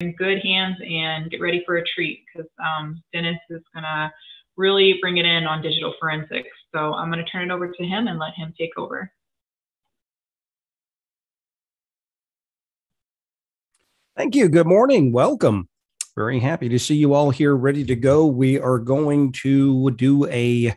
in good hands and get ready for a treat because um, Dennis is going to really bring it in on digital forensics. So I'm going to turn it over to him and let him take over. Thank you. Good morning. Welcome. Very happy to see you all here ready to go. We are going to do a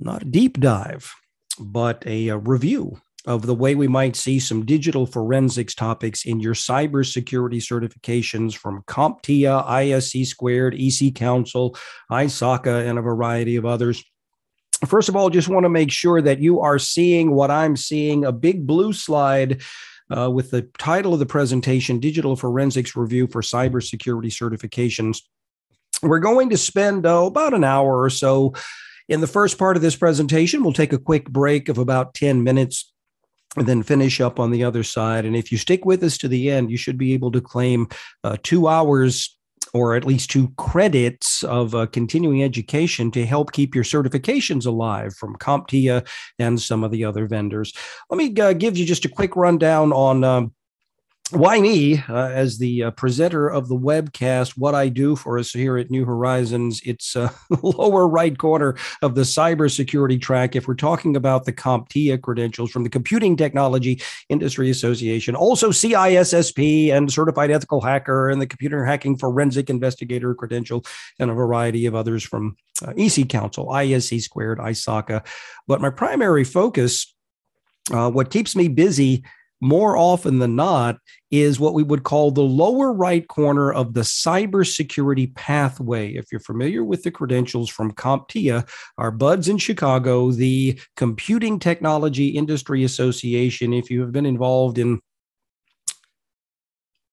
not a deep dive, but a, a review of the way we might see some digital forensics topics in your cybersecurity certifications from CompTIA, ISC Squared, EC Council, ISACA, and a variety of others. First of all, just want to make sure that you are seeing what I'm seeing a big blue slide. Uh, with the title of the presentation, Digital Forensics Review for Cybersecurity Certifications. We're going to spend oh, about an hour or so in the first part of this presentation. We'll take a quick break of about 10 minutes and then finish up on the other side. And if you stick with us to the end, you should be able to claim uh, two hours or at least two credits of uh, continuing education to help keep your certifications alive from CompTIA and some of the other vendors. Let me uh, give you just a quick rundown on um, why me uh, as the uh, presenter of the webcast what i do for us here at new horizons it's uh, lower right corner of the cybersecurity track. If we're talking about the comptia credentials from the computing technology industry association also cissp and certified ethical hacker and the computer hacking forensic investigator credential and a variety of others from uh, ec council isc squared isaca but my primary focus uh, what keeps me busy more often than not is what we would call the lower right corner of the cybersecurity pathway. If you're familiar with the credentials from CompTIA, our buds in Chicago, the Computing Technology Industry Association, if you have been involved in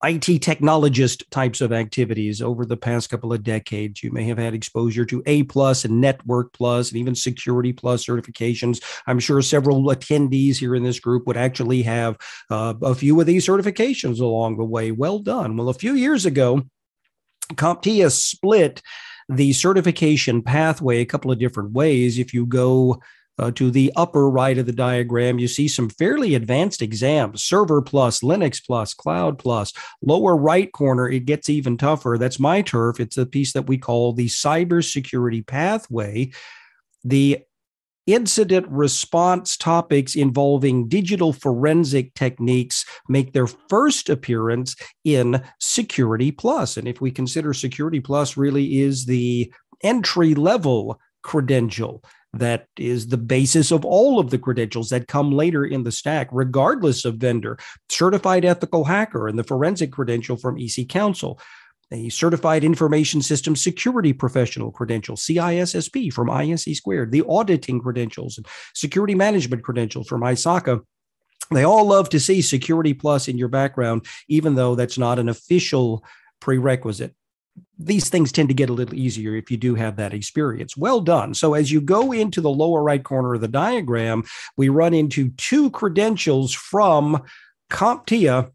IT technologist types of activities over the past couple of decades. You may have had exposure to A plus and Network plus and even Security plus certifications. I'm sure several attendees here in this group would actually have uh, a few of these certifications along the way. Well done. Well, a few years ago, CompTIA split the certification pathway a couple of different ways. If you go uh, to the upper right of the diagram, you see some fairly advanced exams Server Plus, Linux Plus, Cloud Plus. Lower right corner, it gets even tougher. That's my turf. It's a piece that we call the Cybersecurity Pathway. The incident response topics involving digital forensic techniques make their first appearance in Security Plus. And if we consider Security Plus really is the entry level credential that is the basis of all of the credentials that come later in the stack, regardless of vendor. Certified ethical hacker and the forensic credential from EC Council, a certified information system security professional credential, CISSP from ISC squared, the auditing credentials and security management credentials from ISACA. They all love to see security plus in your background, even though that's not an official prerequisite these things tend to get a little easier if you do have that experience. Well done. So, as you go into the lower right corner of the diagram, we run into two credentials from CompTIA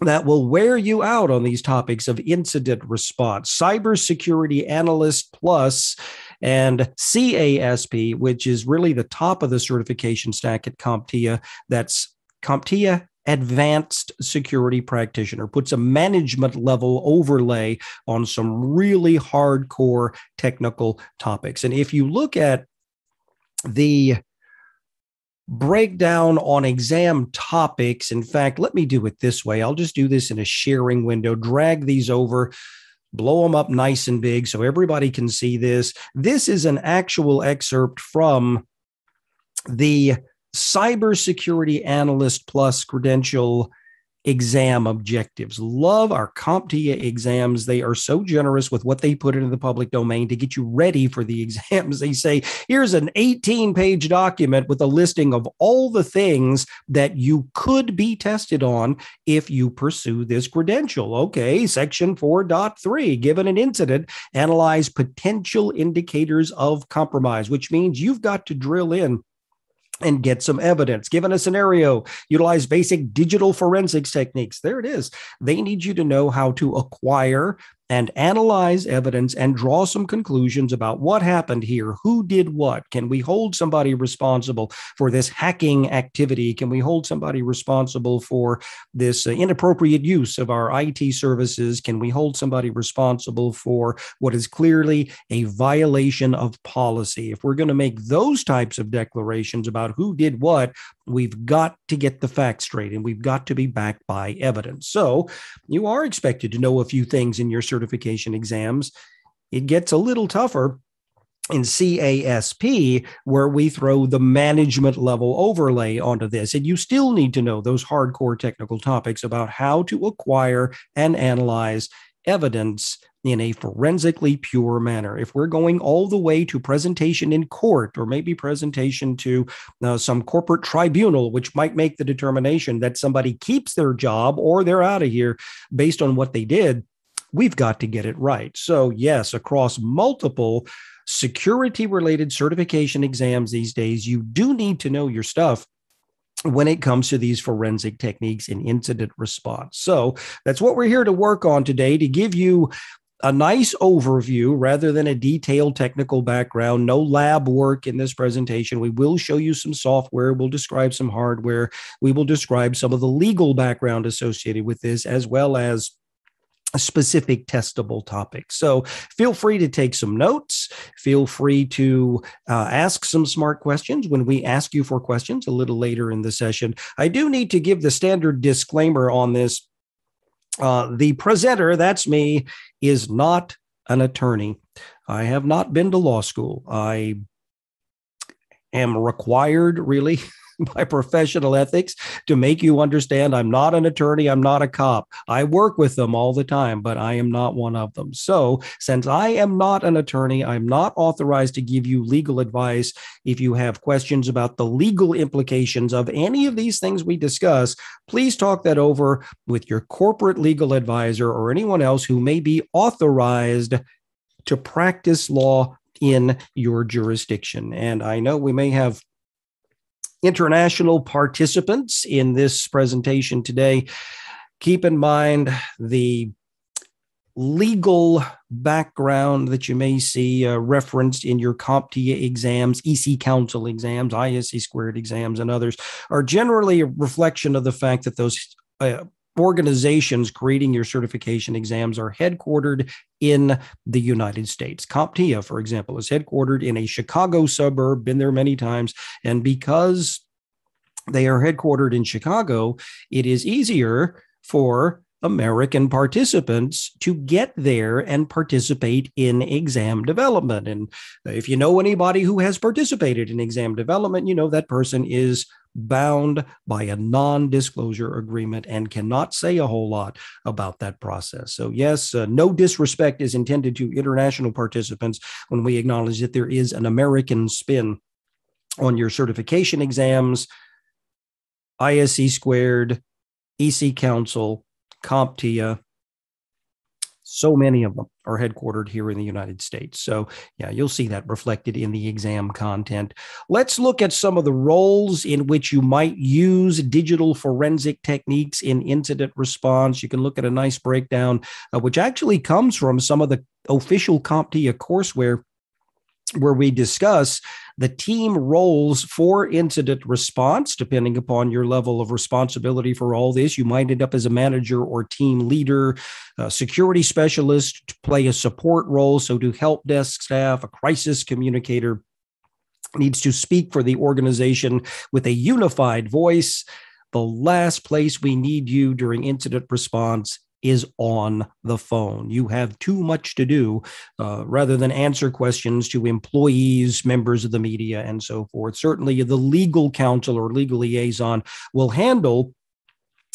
that will wear you out on these topics of incident response, cybersecurity analyst plus, and CASP, which is really the top of the certification stack at CompTIA. That's CompTIA advanced security practitioner, puts a management level overlay on some really hardcore technical topics. And if you look at the breakdown on exam topics, in fact, let me do it this way. I'll just do this in a sharing window, drag these over blow them up nice and big so everybody can see this. This is an actual excerpt from the cybersecurity analyst plus credential exam objectives. Love our CompTIA exams. They are so generous with what they put into the public domain to get you ready for the exams. They say, here's an 18 page document with a listing of all the things that you could be tested on if you pursue this credential. Okay, section 4.3, given an incident, analyze potential indicators of compromise, which means you've got to drill in and get some evidence. Given a scenario, utilize basic digital forensics techniques. There it is. They need you to know how to acquire and analyze evidence and draw some conclusions about what happened here. Who did what? Can we hold somebody responsible for this hacking activity? Can we hold somebody responsible for this uh, inappropriate use of our IT services? Can we hold somebody responsible for what is clearly a violation of policy? If we're going to make those types of declarations about who did what, we've got to get the facts straight and we've got to be backed by evidence. So you are expected to know a few things in your certification exams. It gets a little tougher in CASP, where we throw the management level overlay onto this. And you still need to know those hardcore technical topics about how to acquire and analyze evidence in a forensically pure manner. If we're going all the way to presentation in court or maybe presentation to uh, some corporate tribunal, which might make the determination that somebody keeps their job or they're out of here based on what they did, we've got to get it right. So, yes, across multiple security related certification exams these days, you do need to know your stuff when it comes to these forensic techniques in incident response. So that's what we're here to work on today to give you a nice overview rather than a detailed technical background. No lab work in this presentation. We will show you some software, we'll describe some hardware, we will describe some of the legal background associated with this, as well as specific testable topics. So feel free to take some notes. Feel free to uh, ask some smart questions when we ask you for questions a little later in the session. I do need to give the standard disclaimer on this. Uh, the presenter, that's me, is not an attorney. I have not been to law school. I am required, really, my professional ethics to make you understand I'm not an attorney, I'm not a cop. I work with them all the time, but I am not one of them. So, since I am not an attorney, I'm not authorized to give you legal advice. If you have questions about the legal implications of any of these things we discuss, please talk that over with your corporate legal advisor or anyone else who may be authorized to practice law in your jurisdiction. And I know we may have international participants in this presentation today. Keep in mind the legal background that you may see uh, referenced in your CompTIA exams, EC Council exams, ISC squared exams, and others are generally a reflection of the fact that those uh, organizations creating your certification exams are headquartered in the United States. CompTIA, for example, is headquartered in a Chicago suburb, been there many times. And because they are headquartered in Chicago, it is easier for American participants to get there and participate in exam development. And if you know anybody who has participated in exam development, you know that person is bound by a non disclosure agreement and cannot say a whole lot about that process. So, yes, uh, no disrespect is intended to international participants when we acknowledge that there is an American spin on your certification exams, ISC squared, EC Council, CompTIA. So many of them are headquartered here in the United States. So, yeah, you'll see that reflected in the exam content. Let's look at some of the roles in which you might use digital forensic techniques in incident response. You can look at a nice breakdown, uh, which actually comes from some of the official CompTIA courseware where we discuss the team roles for incident response, depending upon your level of responsibility for all this. You might end up as a manager or team leader, security specialist to play a support role. So, to help desk staff, a crisis communicator needs to speak for the organization with a unified voice. The last place we need you during incident response is on the phone. You have too much to do uh, rather than answer questions to employees, members of the media, and so forth. Certainly, the legal counsel or legal liaison will handle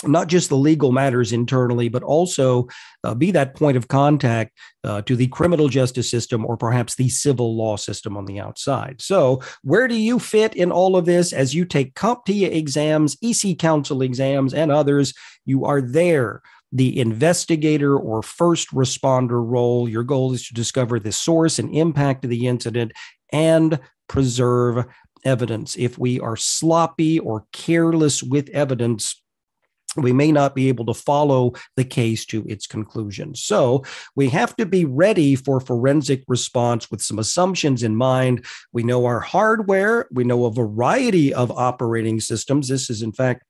not just the legal matters internally, but also uh, be that point of contact uh, to the criminal justice system or perhaps the civil law system on the outside. So, where do you fit in all of this as you take CompTIA exams, EC Council exams, and others? You are there the investigator or first responder role. Your goal is to discover the source and impact of the incident and preserve evidence. If we are sloppy or careless with evidence, we may not be able to follow the case to its conclusion. So we have to be ready for forensic response with some assumptions in mind. We know our hardware, we know a variety of operating systems. This is, in fact,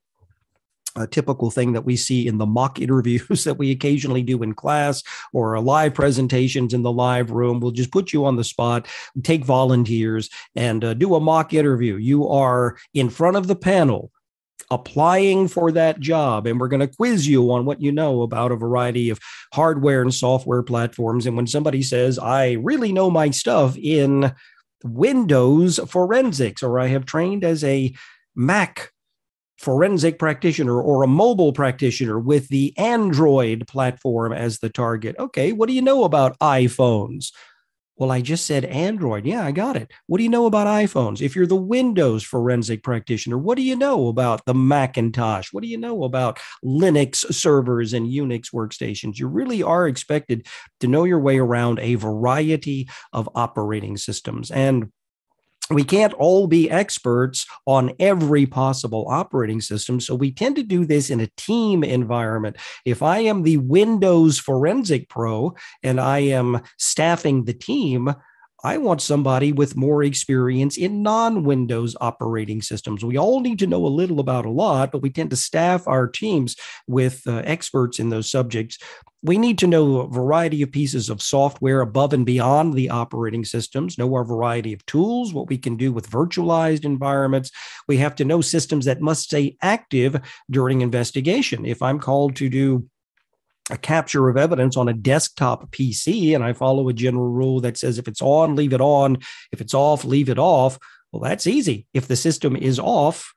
a typical thing that we see in the mock interviews that we occasionally do in class or live presentations in the live room. We'll just put you on the spot, take volunteers, and uh, do a mock interview. You are in front of the panel applying for that job and we're going to quiz you on what you know about a variety of hardware and software platforms and when somebody says i really know my stuff in windows forensics or i have trained as a mac forensic practitioner or a mobile practitioner with the android platform as the target okay what do you know about iphones well, I just said Android. Yeah, I got it. What do you know about iPhones? If you're the Windows forensic practitioner, what do you know about the Macintosh? What do you know about Linux servers and Unix workstations? You really are expected to know your way around a variety of operating systems. And we can't all be experts on every possible operating system. So we tend to do this in a team environment. If I am the Windows forensic pro and I am staffing the team, I want somebody with more experience in non Windows operating systems. We all need to know a little about a lot, but we tend to staff our teams with uh, experts in those subjects. We need to know a variety of pieces of software above and beyond the operating systems, know our variety of tools, what we can do with virtualized environments. We have to know systems that must stay active during investigation. If I'm called to do a capture of evidence on a desktop PC, and I follow a general rule that says if it's on, leave it on. If it's off, leave it off. Well, that's easy. If the system is off,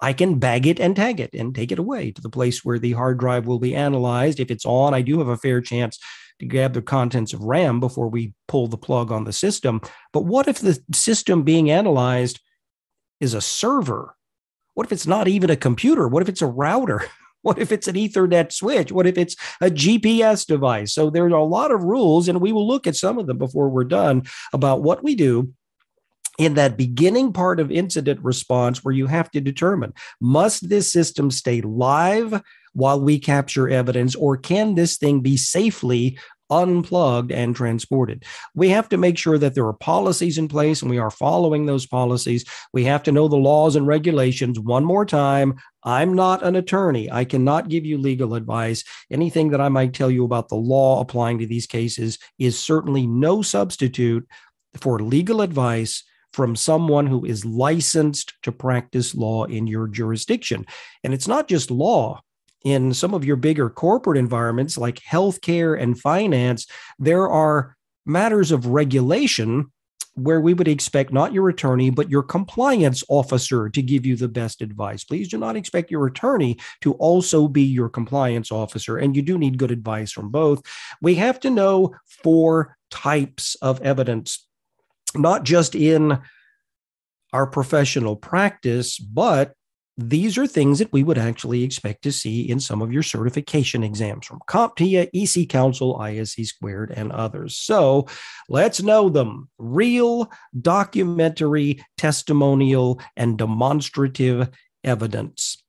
I can bag it and tag it and take it away to the place where the hard drive will be analyzed. If it's on, I do have a fair chance to grab the contents of RAM before we pull the plug on the system. But what if the system being analyzed is a server? What if it's not even a computer? What if it's a router? What if it's an Ethernet switch? What if it's a GPS device? So there are a lot of rules, and we will look at some of them before we're done about what we do in that beginning part of incident response where you have to determine must this system stay live while we capture evidence, or can this thing be safely unplugged and transported. We have to make sure that there are policies in place and we are following those policies. We have to know the laws and regulations. One more time, I'm not an attorney. I cannot give you legal advice. Anything that I might tell you about the law applying to these cases is certainly no substitute for legal advice from someone who is licensed to practice law in your jurisdiction. And it's not just law in some of your bigger corporate environments like healthcare and finance, there are matters of regulation where we would expect not your attorney, but your compliance officer to give you the best advice. Please do not expect your attorney to also be your compliance officer. And you do need good advice from both. We have to know four types of evidence, not just in our professional practice, but these are things that we would actually expect to see in some of your certification exams from CompTIA, EC Council, ISC Squared, and others. So let's know them real, documentary, testimonial, and demonstrative evidence.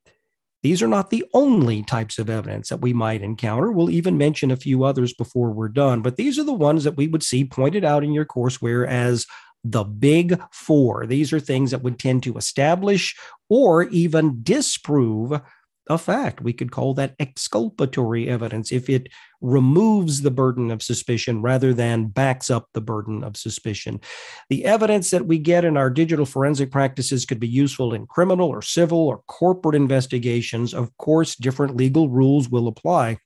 These are not the only types of evidence that we might encounter. We'll even mention a few others before we're done, but these are the ones that we would see pointed out in your courseware as the big four. These are things that would tend to establish or even disprove a fact. We could call that exculpatory evidence if it removes the burden of suspicion rather than backs up the burden of suspicion. The evidence that we get in our digital forensic practices could be useful in criminal or civil or corporate investigations. Of course, different legal rules will apply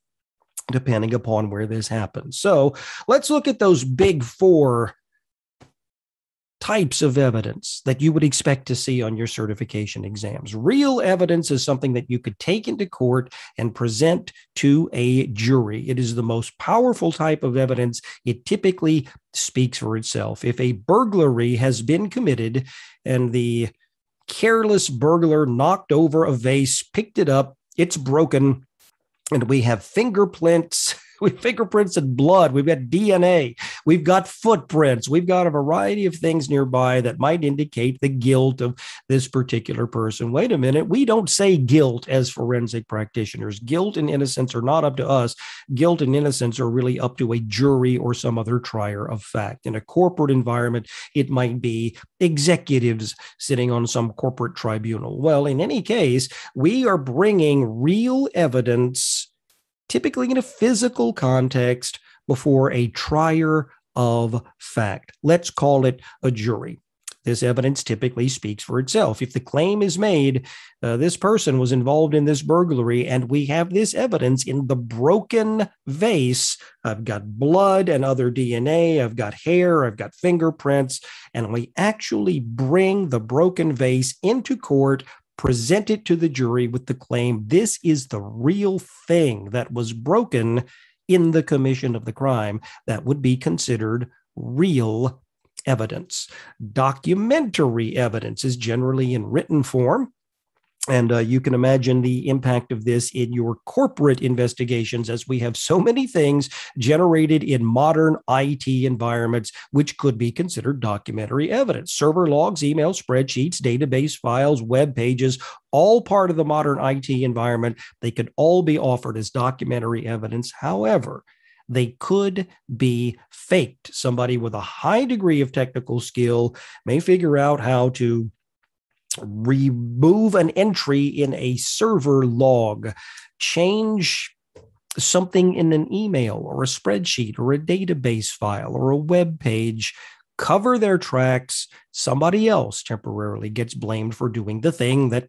depending upon where this happens. So let's look at those big four types of evidence that you would expect to see on your certification exams. Real evidence is something that you could take into court and present to a jury. It is the most powerful type of evidence. It typically speaks for itself. If a burglary has been committed and the careless burglar knocked over a vase, picked it up, it's broken, and we have fingerprints we fingerprints and blood. We've got DNA. We've got footprints. We've got a variety of things nearby that might indicate the guilt of this particular person. Wait a minute. We don't say guilt as forensic practitioners. Guilt and innocence are not up to us. Guilt and innocence are really up to a jury or some other trier of fact. In a corporate environment, it might be executives sitting on some corporate tribunal. Well, in any case, we are bringing real evidence, typically in a physical context, before a trier of fact. Let's call it a jury. This evidence typically speaks for itself. If the claim is made, uh, this person was involved in this burglary, and we have this evidence in the broken vase. I've got blood and other DNA, I've got hair, I've got fingerprints, and we actually bring the broken vase into court present it to the jury with the claim this is the real thing that was broken in the commission of the crime that would be considered real evidence. Documentary evidence is generally in written form. And uh, you can imagine the impact of this in your corporate investigations, as we have so many things generated in modern IT environments, which could be considered documentary evidence. Server logs, email spreadsheets, database files, web pages, all part of the modern IT environment. They could all be offered as documentary evidence. However, they could be faked. Somebody with a high degree of technical skill may figure out how to remove an entry in a server log, change something in an email or a spreadsheet or a database file or a web page, cover their tracks. Somebody else temporarily gets blamed for doing the thing that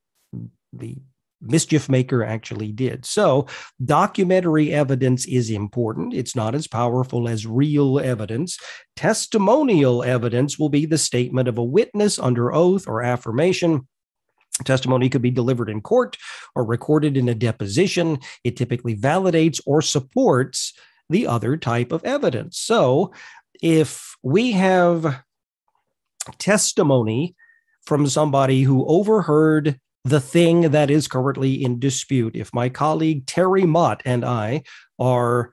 the mischief maker actually did. So, documentary evidence is important. It's not as powerful as real evidence. Testimonial evidence will be the statement of a witness under oath or affirmation. Testimony could be delivered in court or recorded in a deposition. It typically validates or supports the other type of evidence. So, if we have testimony from somebody who overheard the thing that is currently in dispute. If my colleague Terry Mott and I are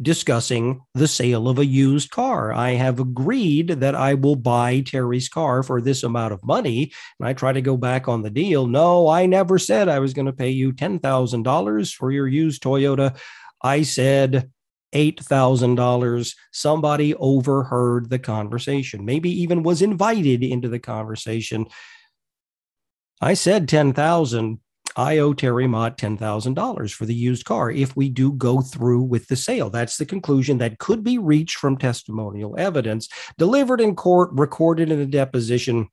discussing the sale of a used car. I have agreed that I will buy Terry's car for this amount of money. And I try to go back on the deal. No, I never said I was going to pay you $10,000 for your used Toyota. I said $8,000. Somebody overheard the conversation, maybe even was invited into the conversation. I said 10,000. I owe Terry Mott $10,000 for the used car if we do go through with the sale. That's the conclusion that could be reached from testimonial evidence delivered in court, recorded in a deposition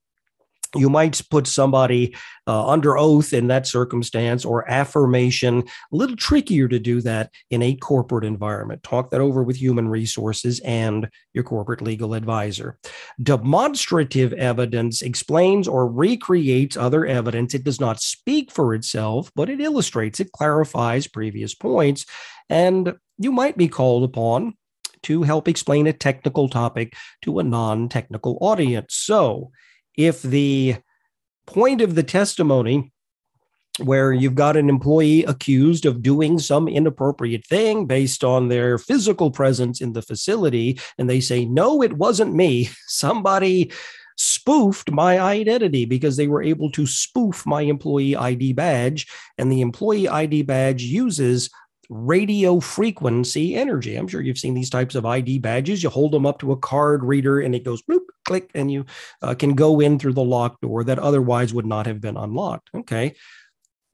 you might put somebody uh, under oath in that circumstance or affirmation. A little trickier to do that in a corporate environment. Talk that over with human resources and your corporate legal advisor. Demonstrative evidence explains or recreates other evidence. It does not speak for itself, but it illustrates, it clarifies previous points. And you might be called upon to help explain a technical topic to a non technical audience. So, if the point of the testimony where you've got an employee accused of doing some inappropriate thing based on their physical presence in the facility, and they say, No, it wasn't me. Somebody spoofed my identity because they were able to spoof my employee ID badge, and the employee ID badge uses radio frequency energy. I'm sure you've seen these types of ID badges. You hold them up to a card reader and it goes bloop, click, and you uh, can go in through the locked door that otherwise would not have been unlocked. Okay.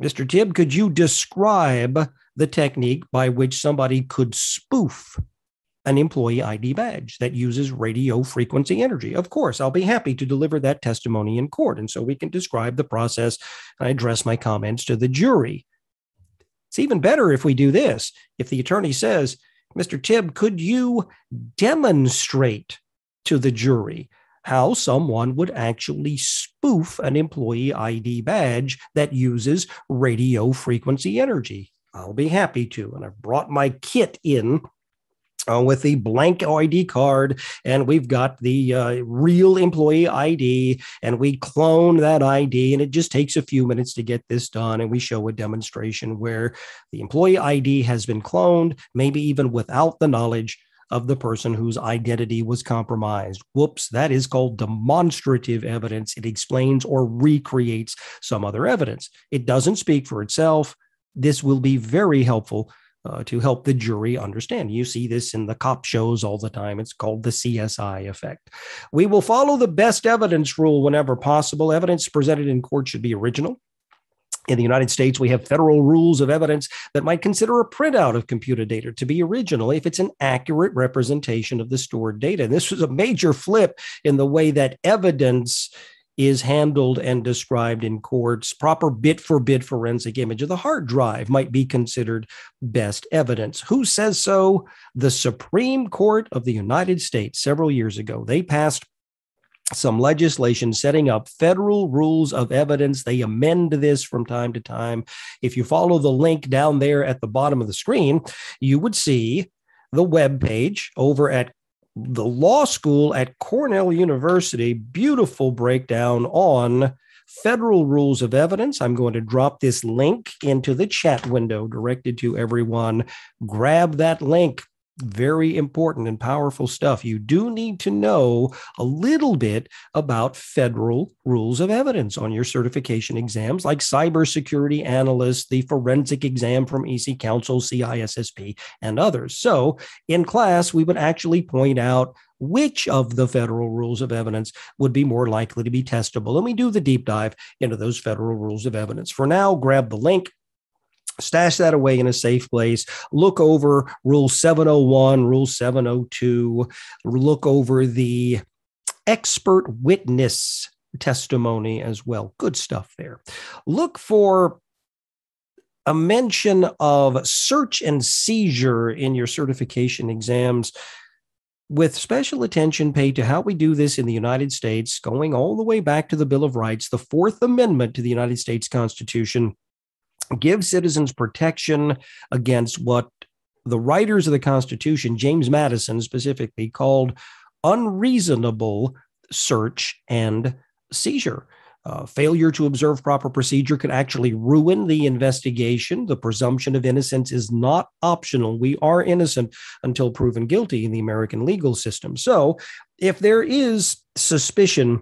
Mr. Tibb, could you describe the technique by which somebody could spoof an employee ID badge that uses radio frequency energy? Of course, I'll be happy to deliver that testimony in court. And so we can describe the process. I address my comments to the jury. It's even better if we do this. If the attorney says, Mr. Tibb, could you demonstrate to the jury how someone would actually spoof an employee ID badge that uses radio frequency energy? I'll be happy to. And I've brought my kit in uh, with the blank ID card, and we've got the uh, real employee ID, and we clone that ID, and it just takes a few minutes to get this done. And we show a demonstration where the employee ID has been cloned, maybe even without the knowledge of the person whose identity was compromised. Whoops, that is called demonstrative evidence. It explains or recreates some other evidence. It doesn't speak for itself. This will be very helpful uh, to help the jury understand. You see this in the cop shows all the time. It's called the CSI effect. We will follow the best evidence rule whenever possible. Evidence presented in court should be original. In the United States, we have federal rules of evidence that might consider a printout of computer data to be original if it's an accurate representation of the stored data. And this was a major flip in the way that evidence is handled and described in courts. Proper bit for bit forensic image of the hard drive might be considered best evidence. Who says so? The Supreme Court of the United States several years ago. They passed some legislation setting up federal rules of evidence. They amend this from time to time. If you follow the link down there at the bottom of the screen, you would see the web page over at the law school at Cornell University. Beautiful breakdown on federal rules of evidence. I'm going to drop this link into the chat window directed to everyone. Grab that link very important and powerful stuff. You do need to know a little bit about federal rules of evidence on your certification exams, like cybersecurity analyst, the forensic exam from EC Council, CISSP, and others. So in class, we would actually point out which of the federal rules of evidence would be more likely to be testable. And we do the deep dive into those federal rules of evidence. For now, grab the link stash that away in a safe place. Look over rule 701 rule 702 look over the expert witness testimony as well. Good stuff there. Look for a mention of search and seizure in your certification exams with special attention paid to how we do this in the United States, going all the way back to the Bill of Rights, the Fourth Amendment to the United States Constitution, give citizens protection against what the writers of the Constitution, James Madison specifically, called unreasonable search and seizure. Uh, failure to observe proper procedure could actually ruin the investigation. The presumption of innocence is not optional. We are innocent until proven guilty in the American legal system. So, if there is suspicion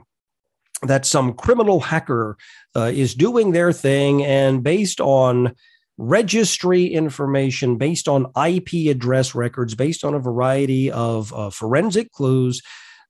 that some criminal hacker uh, is doing their thing and based on registry information, based on IP address records, based on a variety of uh, forensic clues,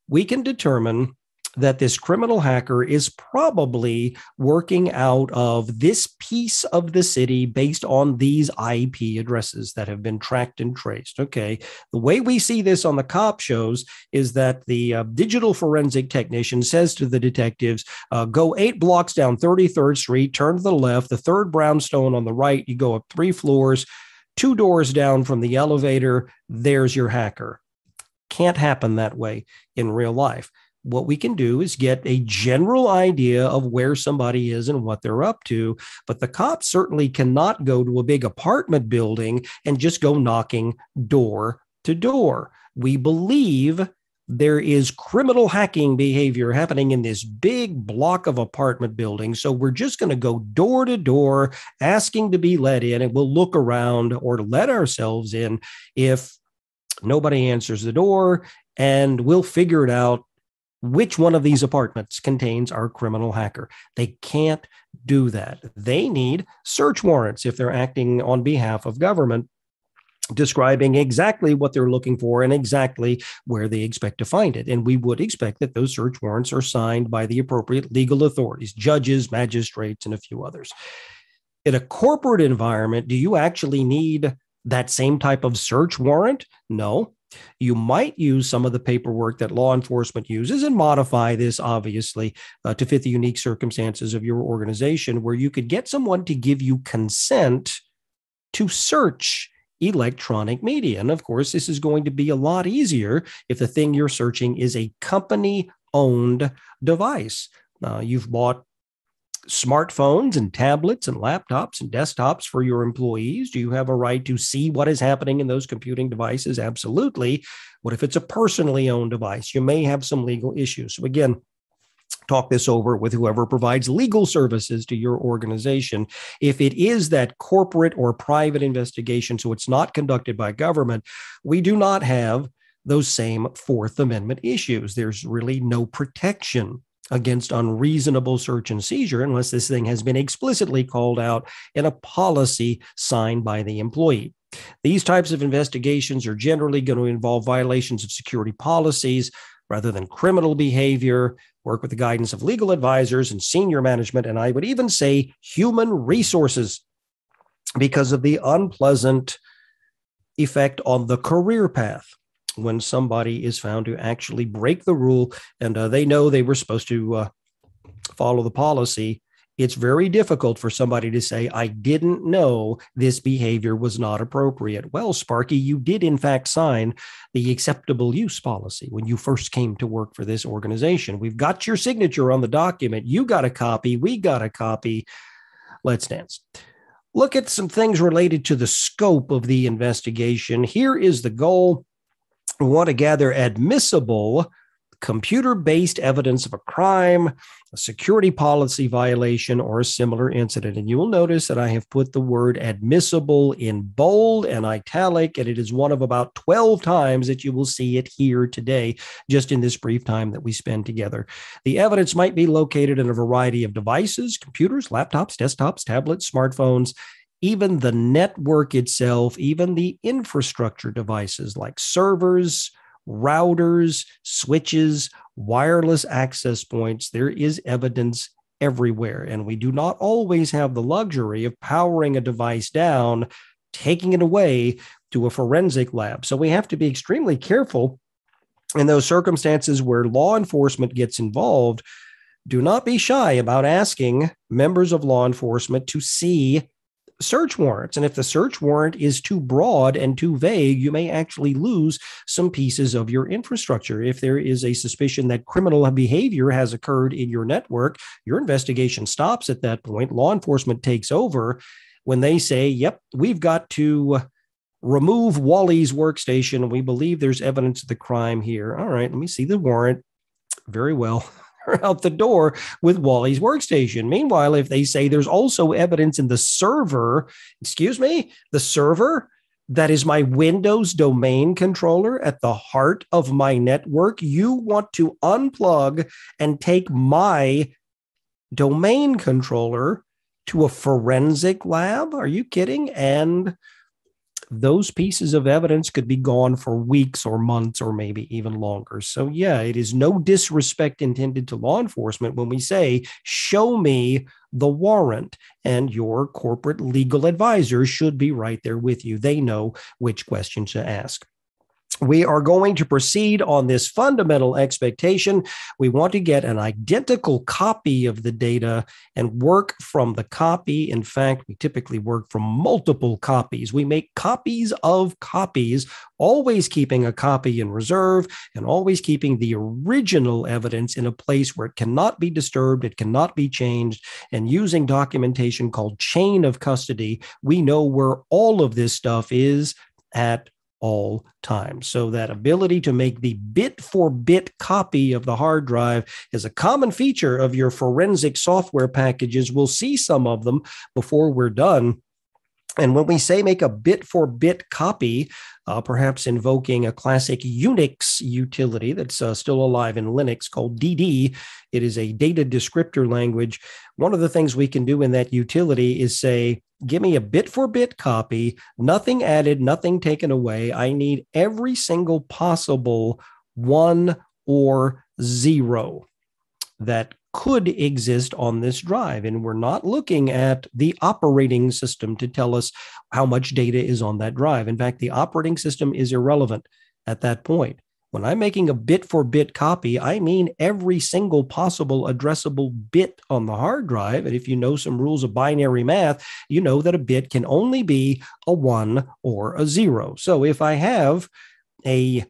we can determine that this criminal hacker is probably working out of this piece of the city based on these IP addresses that have been tracked and traced. Okay. The way we see this on the cop shows is that the uh, digital forensic technician says to the detectives, uh, go eight blocks down 33rd Street, turn to the left, the third brownstone on the right, you go up three floors, two doors down from the elevator, there's your hacker. Can't happen that way in real life what we can do is get a general idea of where somebody is and what they're up to. But the cops certainly cannot go to a big apartment building and just go knocking door to door. We believe there is criminal hacking behavior happening in this big block of apartment buildings. So we're just going to go door to door asking to be let in, and we'll look around or let ourselves in if nobody answers the door, and we'll figure it out which one of these apartments contains our criminal hacker. They can't do that. They need search warrants if they're acting on behalf of government, describing exactly what they're looking for and exactly where they expect to find it. And we would expect that those search warrants are signed by the appropriate legal authorities, judges, magistrates, and a few others. In a corporate environment, do you actually need that same type of search warrant? No, you might use some of the paperwork that law enforcement uses and modify this, obviously, uh, to fit the unique circumstances of your organization, where you could get someone to give you consent to search electronic media. And of course, this is going to be a lot easier if the thing you're searching is a company owned device. Uh, you've bought smartphones and tablets and laptops and desktops for your employees? Do you have a right to see what is happening in those computing devices? Absolutely. What if it's a personally owned device? You may have some legal issues. So, again, talk this over with whoever provides legal services to your organization. If it is that corporate or private investigation, so it's not conducted by government, we do not have those same Fourth Amendment issues. There's really no protection against unreasonable search and seizure unless this thing has been explicitly called out in a policy signed by the employee. These types of investigations are generally going to involve violations of security policies rather than criminal behavior, work with the guidance of legal advisors and senior management, and I would even say human resources because of the unpleasant effect on the career path when somebody is found to actually break the rule and uh, they know they were supposed to uh, follow the policy it's very difficult for somebody to say, I didn't know this behavior was not appropriate. Well, Sparky, you did in fact sign the acceptable use policy when you first came to work for this organization. We've got your signature on the document. You got a copy. We got a copy. Let's dance. Look at some things related to the scope of the investigation. Here is the goal. Want to gather admissible computer based evidence of a crime, a security policy violation, or a similar incident. And you will notice that I have put the word admissible in bold and italic, and it is one of about 12 times that you will see it here today, just in this brief time that we spend together. The evidence might be located in a variety of devices computers, laptops, desktops, tablets, smartphones even the network itself, even the infrastructure devices like servers, routers, switches, wireless access points. There is evidence everywhere. And we do not always have the luxury of powering a device down, taking it away to a forensic lab. So we have to be extremely careful in those circumstances where law enforcement gets involved. Do not be shy about asking members of law enforcement to see search warrants. And if the search warrant is too broad and too vague, you may actually lose some pieces of your infrastructure. If there is a suspicion that criminal behavior has occurred in your network, your investigation stops at that point. Law enforcement takes over when they say, yep, we've got to remove Wally's workstation. We believe there's evidence of the crime here. All right, let me see the warrant. Very well. out the door with Wally's workstation. Meanwhile, if they say there's also evidence in the server, excuse me, the server that is my Windows domain controller at the heart of my network, you want to unplug and take my domain controller to a forensic lab? Are you kidding? And those pieces of evidence could be gone for weeks or months or maybe even longer. So, yeah, it is no disrespect intended to law enforcement when we say, show me the warrant, and your corporate legal advisor should be right there with you. They know which questions to ask we are going to proceed on this fundamental expectation. We want to get an identical copy of the data and work from the copy. In fact, we typically work from multiple copies. We make copies of copies, always keeping a copy in reserve and always keeping the original evidence in a place where it cannot be disturbed, it cannot be changed. And using documentation called chain of custody, we know where all of this stuff is at all time. So that ability to make the bit for bit copy of the hard drive is a common feature of your forensic software packages. We'll see some of them before we're done. And when we say make a bit for bit copy, uh, perhaps invoking a classic Unix utility that's uh, still alive in Linux called DD, it is a data descriptor language. One of the things we can do in that utility is say, give me a bit for bit copy, nothing added, nothing taken away. I need every single possible one or zero that could exist on this drive. And we're not looking at the operating system to tell us how much data is on that drive. In fact, the operating system is irrelevant at that point. When I'm making a bit for bit copy, I mean every single possible addressable bit on the hard drive. And if you know some rules of binary math, you know that a bit can only be a one or a zero. So if I have a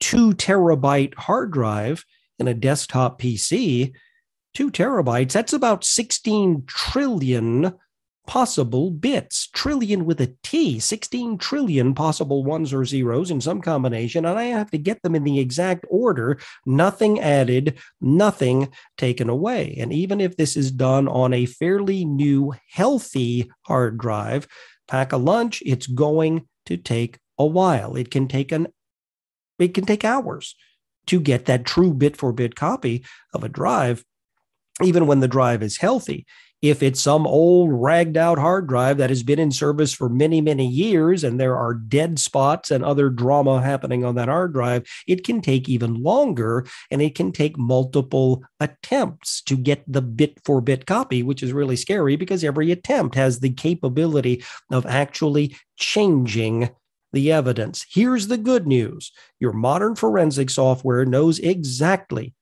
two terabyte hard drive in a desktop PC, two terabytes, that's about 16 trillion possible bits, trillion with a T, 16 trillion possible ones or zeros in some combination, and I have to get them in the exact order, nothing added, nothing taken away. And even if this is done on a fairly new, healthy hard drive, pack a lunch, it's going to take a while. It can take an it can take hours to get that true bit for bit copy of a drive, even when the drive is healthy. If it's some old ragged out hard drive that has been in service for many, many years and there are dead spots and other drama happening on that hard drive, it can take even longer and it can take multiple attempts to get the bit for bit copy, which is really scary because every attempt has the capability of actually changing the evidence. Here's the good news your modern forensic software knows exactly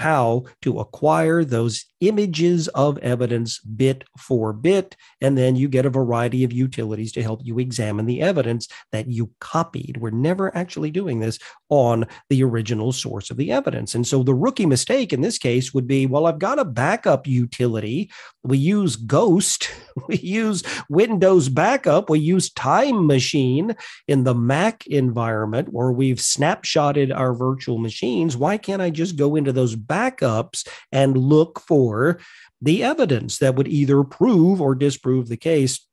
how to acquire those images of evidence bit for bit. And then you get a variety of utilities to help you examine the evidence that you copied. We're never actually doing this on the original source of the evidence. And so the rookie mistake in this case would be well, I've got a backup utility. We use Ghost, we use Windows Backup, we use Time Machine in the Mac environment where we've snapshotted our virtual machines. Why can't I just go into those backups and look for the evidence that would either prove or disprove the case.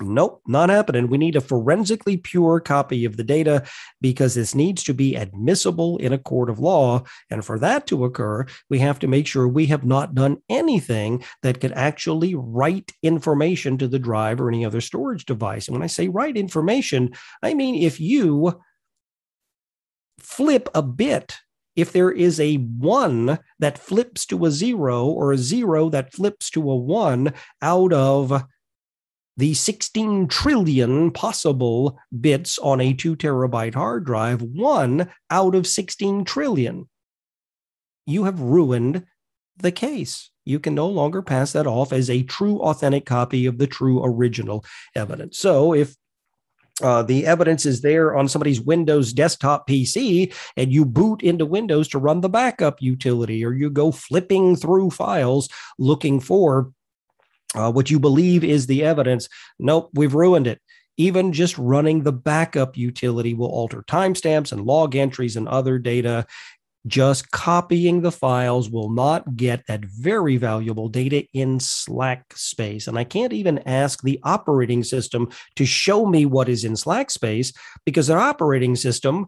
Nope, not happening. We need a forensically pure copy of the data because this needs to be admissible in a court of law. And for that to occur, we have to make sure we have not done anything that could actually write information to the drive or any other storage device. And when I say write information, I mean if you flip a bit if there is a one that flips to a zero or a zero that flips to a one out of the 16 trillion possible bits on a two terabyte hard drive, one out of 16 trillion, you have ruined the case. You can no longer pass that off as a true, authentic copy of the true original evidence. So if uh, the evidence is there on somebody's Windows desktop PC, and you boot into Windows to run the backup utility, or you go flipping through files looking for uh, what you believe is the evidence. Nope, we've ruined it. Even just running the backup utility will alter timestamps and log entries and other data just copying the files will not get that very valuable data in Slack space. And I can't even ask the operating system to show me what is in Slack space because the operating system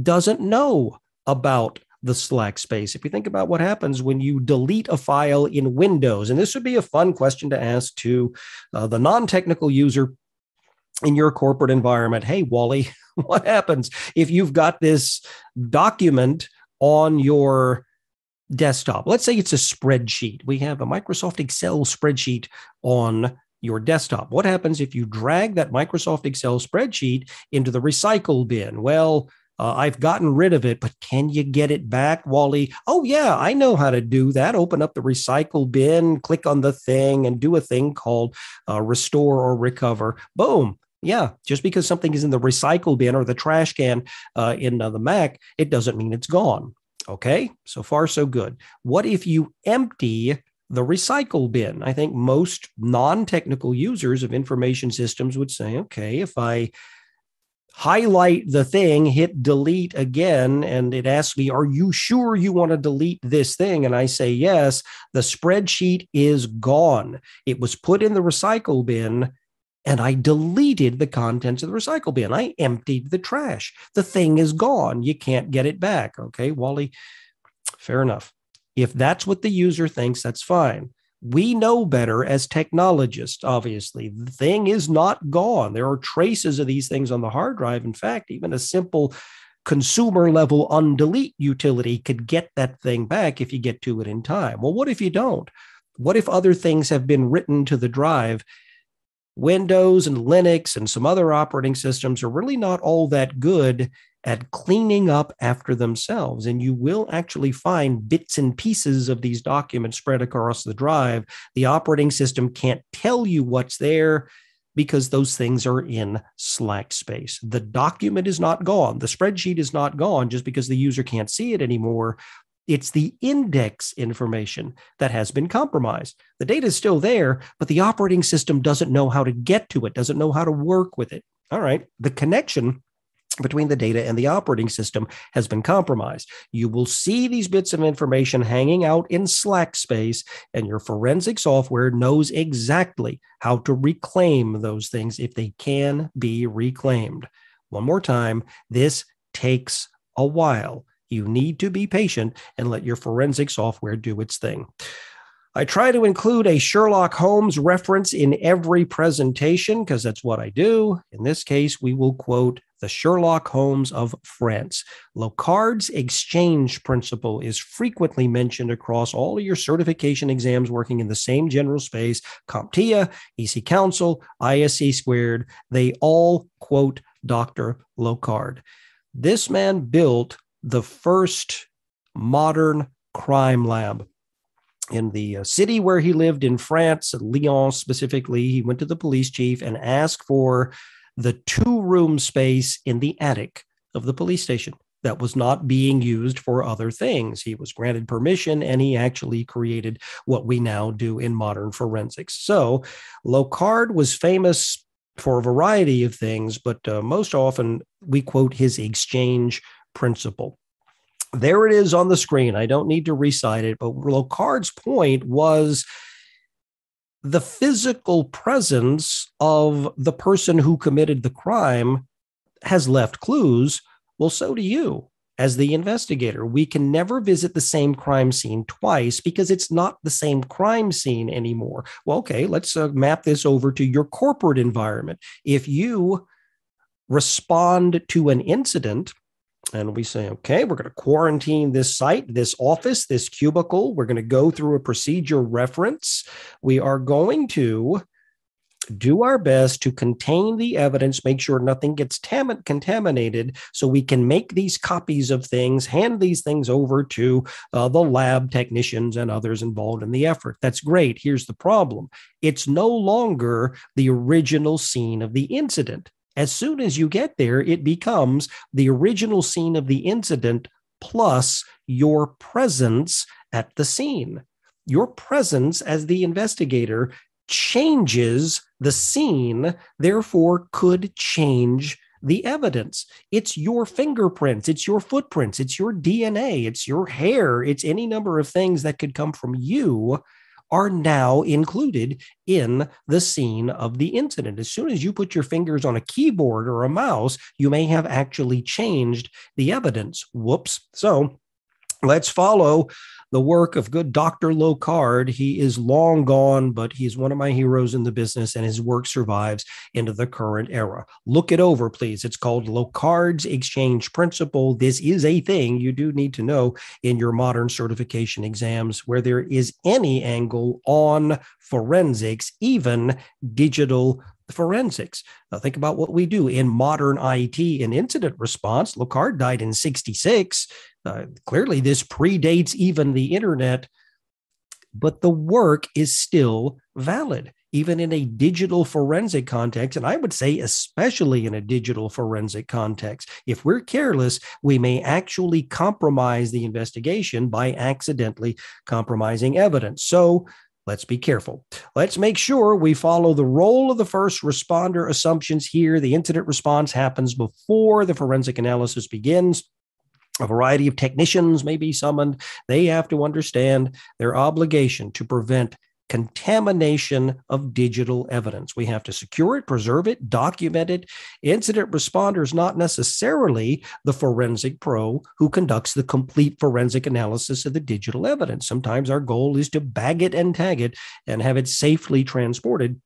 doesn't know about the Slack space. If you think about what happens when you delete a file in Windows, and this would be a fun question to ask to uh, the non technical user in your corporate environment. Hey, Wally, what happens if you've got this document on your desktop. Let's say it's a spreadsheet. We have a Microsoft Excel spreadsheet on your desktop. What happens if you drag that Microsoft Excel spreadsheet into the recycle bin? Well, uh, I've gotten rid of it, but can you get it back, Wally? Oh, yeah, I know how to do that. Open up the recycle bin, click on the thing, and do a thing called uh, restore or recover. Boom. Yeah, just because something is in the recycle bin or the trash can uh, in uh, the Mac, it doesn't mean it's gone. Okay, so far so good. What if you empty the recycle bin? I think most non technical users of information systems would say, okay, if I highlight the thing, hit delete again, and it asks me, Are you sure you want to delete this thing? And I say, Yes, the spreadsheet is gone. It was put in the recycle bin and I deleted the contents of the recycle bin. I emptied the trash. The thing is gone. You can't get it back. Okay, Wally, fair enough. If that's what the user thinks, that's fine. We know better as technologists, obviously. The thing is not gone. There are traces of these things on the hard drive. In fact, even a simple consumer level undelete utility could get that thing back if you get to it in time. Well, what if you don't? What if other things have been written to the drive Windows and Linux and some other operating systems are really not all that good at cleaning up after themselves. And you will actually find bits and pieces of these documents spread across the drive. The operating system can't tell you what's there because those things are in slack space. The document is not gone. The spreadsheet is not gone just because the user can't see it anymore. It's the index information that has been compromised. The data is still there, but the operating system doesn't know how to get to it, doesn't know how to work with it. All right. The connection between the data and the operating system has been compromised. You will see these bits of information hanging out in Slack space, and your forensic software knows exactly how to reclaim those things if they can be reclaimed. One more time, this takes a while. You need to be patient and let your forensic software do its thing. I try to include a Sherlock Holmes reference in every presentation because that's what I do. In this case, we will quote the Sherlock Holmes of France. Locard's exchange principle is frequently mentioned across all your certification exams working in the same general space. CompTIA, EC Council, ISC squared, they all quote Dr. Locard. This man built the first modern crime lab in the uh, city where he lived in France, Lyon specifically, he went to the police chief and asked for the two room space in the attic of the police station that was not being used for other things. He was granted permission and he actually created what we now do in modern forensics. So Locard was famous for a variety of things, but uh, most often we quote his exchange principle there it is on the screen. I don't need to recite it, but Locard's point was the physical presence of the person who committed the crime has left clues. Well, so do you as the investigator. We can never visit the same crime scene twice because it's not the same crime scene anymore. Well, okay, let's uh, map this over to your corporate environment. If you respond to an incident, and we say, okay, we're going to quarantine this site, this office, this cubicle. We're going to go through a procedure reference. We are going to do our best to contain the evidence, make sure nothing gets tam- contaminated, so we can make these copies of things, hand these things over to uh, the lab technicians and others involved in the effort. That's great. Here's the problem it's no longer the original scene of the incident. As soon as you get there, it becomes the original scene of the incident plus your presence at the scene. Your presence as the investigator changes the scene, therefore, could change the evidence. It's your fingerprints, it's your footprints, it's your DNA, it's your hair, it's any number of things that could come from you are now included in the scene of the incident. As soon as you put your fingers on a keyboard or a mouse, you may have actually changed the evidence. Whoops. So let's follow the work of good Dr. Locard. He is long gone, but he's one of my heroes in the business, and his work survives into the current era. Look it over, please. It's called Locard's Exchange Principle. This is a thing you do need to know in your modern certification exams where there is any angle on forensics, even digital forensics. Now, think about what we do in modern IT and incident response. Locard died in 66. Uh, clearly, this predates even the internet, but the work is still valid, even in a digital forensic context. And I would say, especially in a digital forensic context. If we're careless, we may actually compromise the investigation by accidentally compromising evidence. So, Let's be careful. Let's make sure we follow the role of the first responder assumptions here. The incident response happens before the forensic analysis begins a variety of technicians may be summoned. They have to understand their obligation to prevent contamination of digital evidence. We have to secure it, preserve it, document it. Incident responders, not necessarily the forensic pro who conducts the complete forensic analysis of the digital evidence. Sometimes our goal is to bag it and tag it and have it safely transported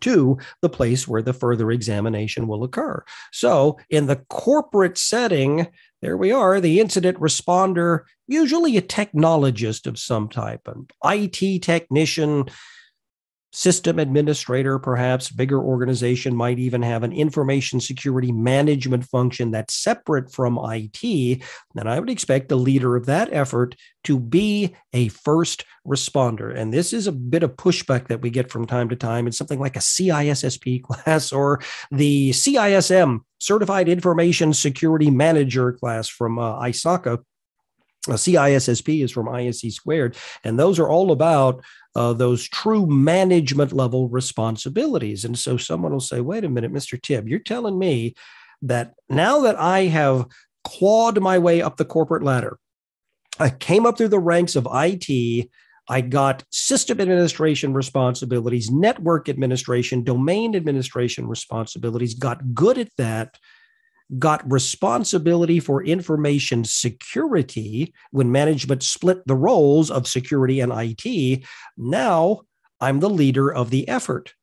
to the place where the further examination will occur. So, in the corporate setting, there we are, the incident responder, usually a technologist of some type, an IT technician, system administrator, perhaps bigger organization might even have an information security management function that's separate from IT. Then I would expect the leader of that effort to be a first responder. And this is a bit of pushback that we get from time to time. It's something like a CISSP class or the CISM, Certified Information Security Manager class from uh, ISACA. CISSP is from ISC squared, and those are all about uh, those true management level responsibilities. And so someone will say, wait a minute, Mr. Tibb, you're telling me that now that I have clawed my way up the corporate ladder, I came up through the ranks of IT. I got system administration responsibilities, network administration, domain administration responsibilities, got good at that. Got responsibility for information security when management split the roles of security and IT. Now I'm the leader of the effort.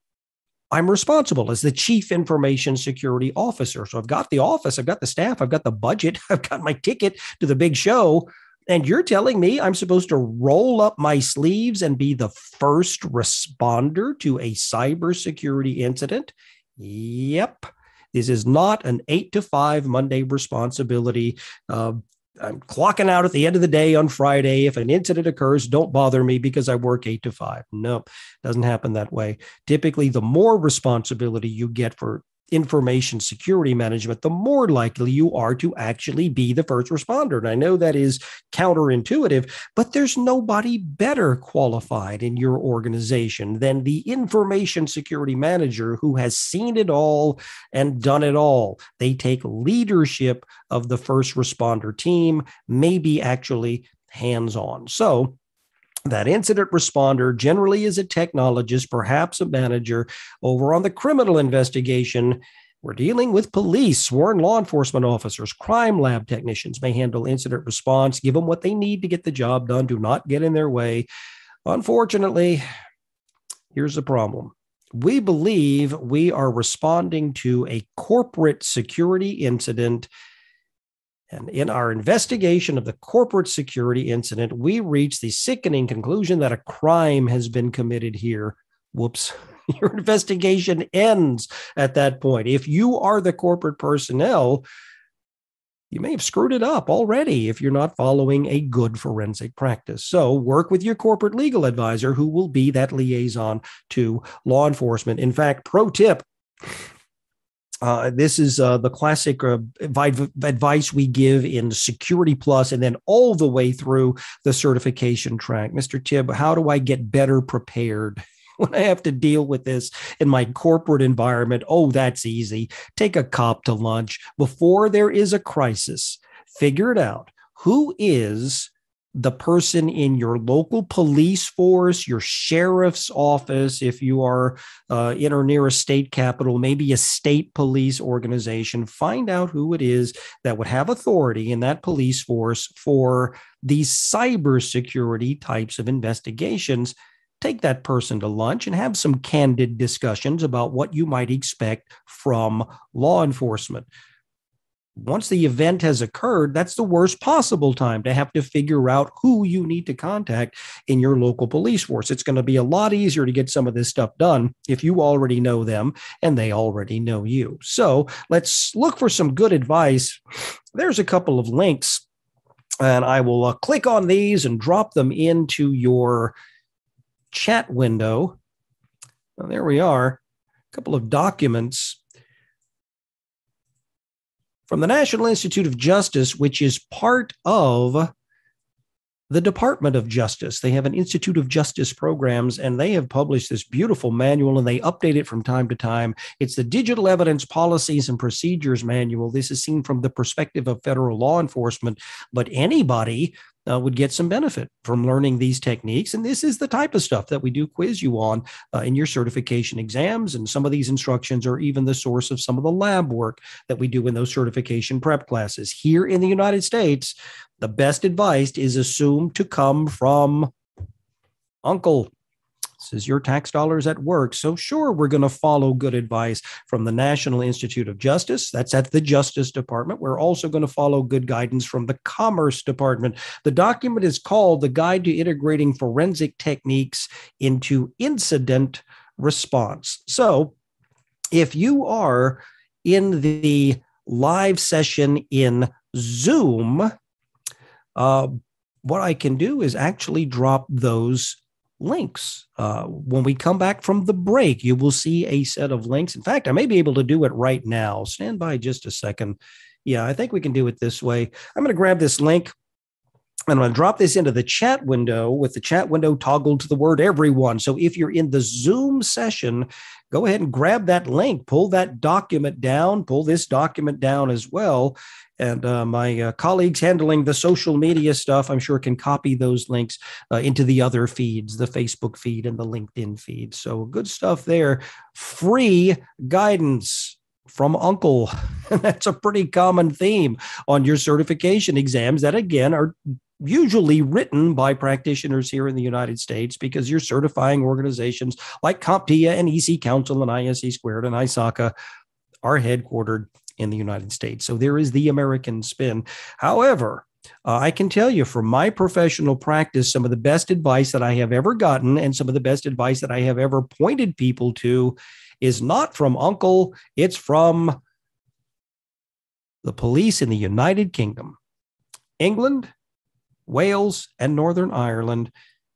I'm responsible as the chief information security officer. So I've got the office, I've got the staff, I've got the budget, I've got my ticket to the big show. And you're telling me I'm supposed to roll up my sleeves and be the first responder to a cybersecurity incident? Yep. This is not an eight to five Monday responsibility. Uh, I'm clocking out at the end of the day on Friday. If an incident occurs, don't bother me because I work eight to five. No, doesn't happen that way. Typically, the more responsibility you get for information security management, the more likely you are to actually be the first responder. And I know that is counterintuitive, but there's nobody better qualified in your organization than the information security manager who has seen it all and done it all. They take leadership of the first responder team, maybe actually hands on. So, that incident responder generally is a technologist, perhaps a manager. Over on the criminal investigation, we're dealing with police, sworn law enforcement officers, crime lab technicians may handle incident response, give them what they need to get the job done. Do not get in their way. Unfortunately, here's the problem. We believe we are responding to a corporate security incident and in our investigation of the corporate security incident, we reached the sickening conclusion that a crime has been committed here. Whoops. Your investigation ends at that point. If you are the corporate personnel, you may have screwed it up already if you're not following a good forensic practice. So, work with your corporate legal advisor who will be that liaison to law enforcement. In fact, pro tip uh, this is uh, the classic uh, advice we give in Security Plus and then all the way through the certification track. Mr. Tibb, how do I get better prepared? When I have to deal with this in my corporate environment, oh, that's easy. Take a cop to lunch before there is a crisis. Figure it out. Who is the person in your local police force, your sheriff's office, if you are uh, in or near a state capital, maybe a state police organization, find out who it is that would have authority in that police force for these cybersecurity types of investigations. Take that person to lunch and have some candid discussions about what you might expect from law enforcement once the event has occurred, that's the worst possible time to have to figure out who you need to contact in your local police force. It's going to be a lot easier to get some of this stuff done if you already know them and they already know you. So let's look for some good advice. There's a couple of links, and I will uh, click on these and drop them into your chat window. Well, there we are. A couple of documents from the National Institute of Justice, which is part of the Department of Justice. They have an Institute of Justice programs, and they have published this beautiful manual and they update it from time to time. It's the Digital Evidence Policies and Procedures Manual. This is seen from the perspective of federal law enforcement, but anybody uh, would get some benefit from learning these techniques. And this is the type of stuff that we do quiz you on uh, in your certification exams. And some of these instructions are even the source of some of the lab work that we do in those certification prep classes. Here in the United States, the best advice is assumed to come from Uncle is your tax dollars at work. So, sure, we're going to follow good advice from the National Institute of Justice. That's at the Justice Department. We're also going to follow good guidance from the Commerce Department. The document is called The Guide to Integrating Forensic Techniques into Incident Response. So, if you are in the live session in Zoom, uh, what I can do is actually drop those links. Uh, when we come back from the break, you will see a set of links. In fact, I may be able to do it right now. Stand by just a second. Yeah, I think we can do it this way. I'm going to grab this link and I'm going to drop this into the chat window with the chat window toggled to the word everyone. So if you're in the Zoom session, go ahead and grab that link, pull that document down, pull this document down as well. And uh, my uh, colleagues handling the social media stuff, I'm sure, can copy those links uh, into the other feeds, the Facebook feed and the LinkedIn feed. So good stuff there. Free guidance from uncle. That's a pretty common theme on your certification exams that, again, are usually written by practitioners here in the United States because you're certifying organizations like CompTIA and EC Council and ISC Squared and ISACA are headquartered in the United States. So there is the American spin. However, uh, I can tell you from my professional practice, some of the best advice that I have ever gotten and some of the best advice that I have ever pointed people to is not from Uncle, it's from the police in the United Kingdom, England, Wales, and Northern Ireland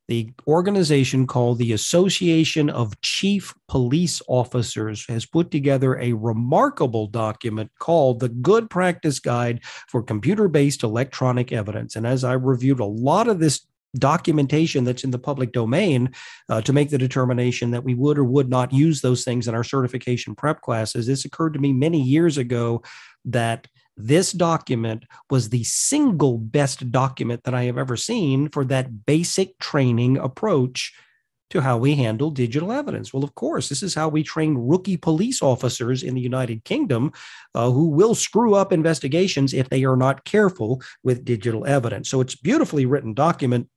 the organization called the Association of Chief Police Officers has put together a remarkable document called the Good Practice Guide for Computer Based Electronic Evidence. And as I reviewed a lot of this documentation that's in the public domain uh, to make the determination that we would or would not use those things in our certification prep classes, this occurred to me many years ago that this document was the single best document that I have ever seen for that basic training approach to how we handle digital evidence. Well, of course, this is how we train rookie police officers in the United Kingdom uh, who will screw up investigations if they are not careful with digital evidence. So it's beautifully written document.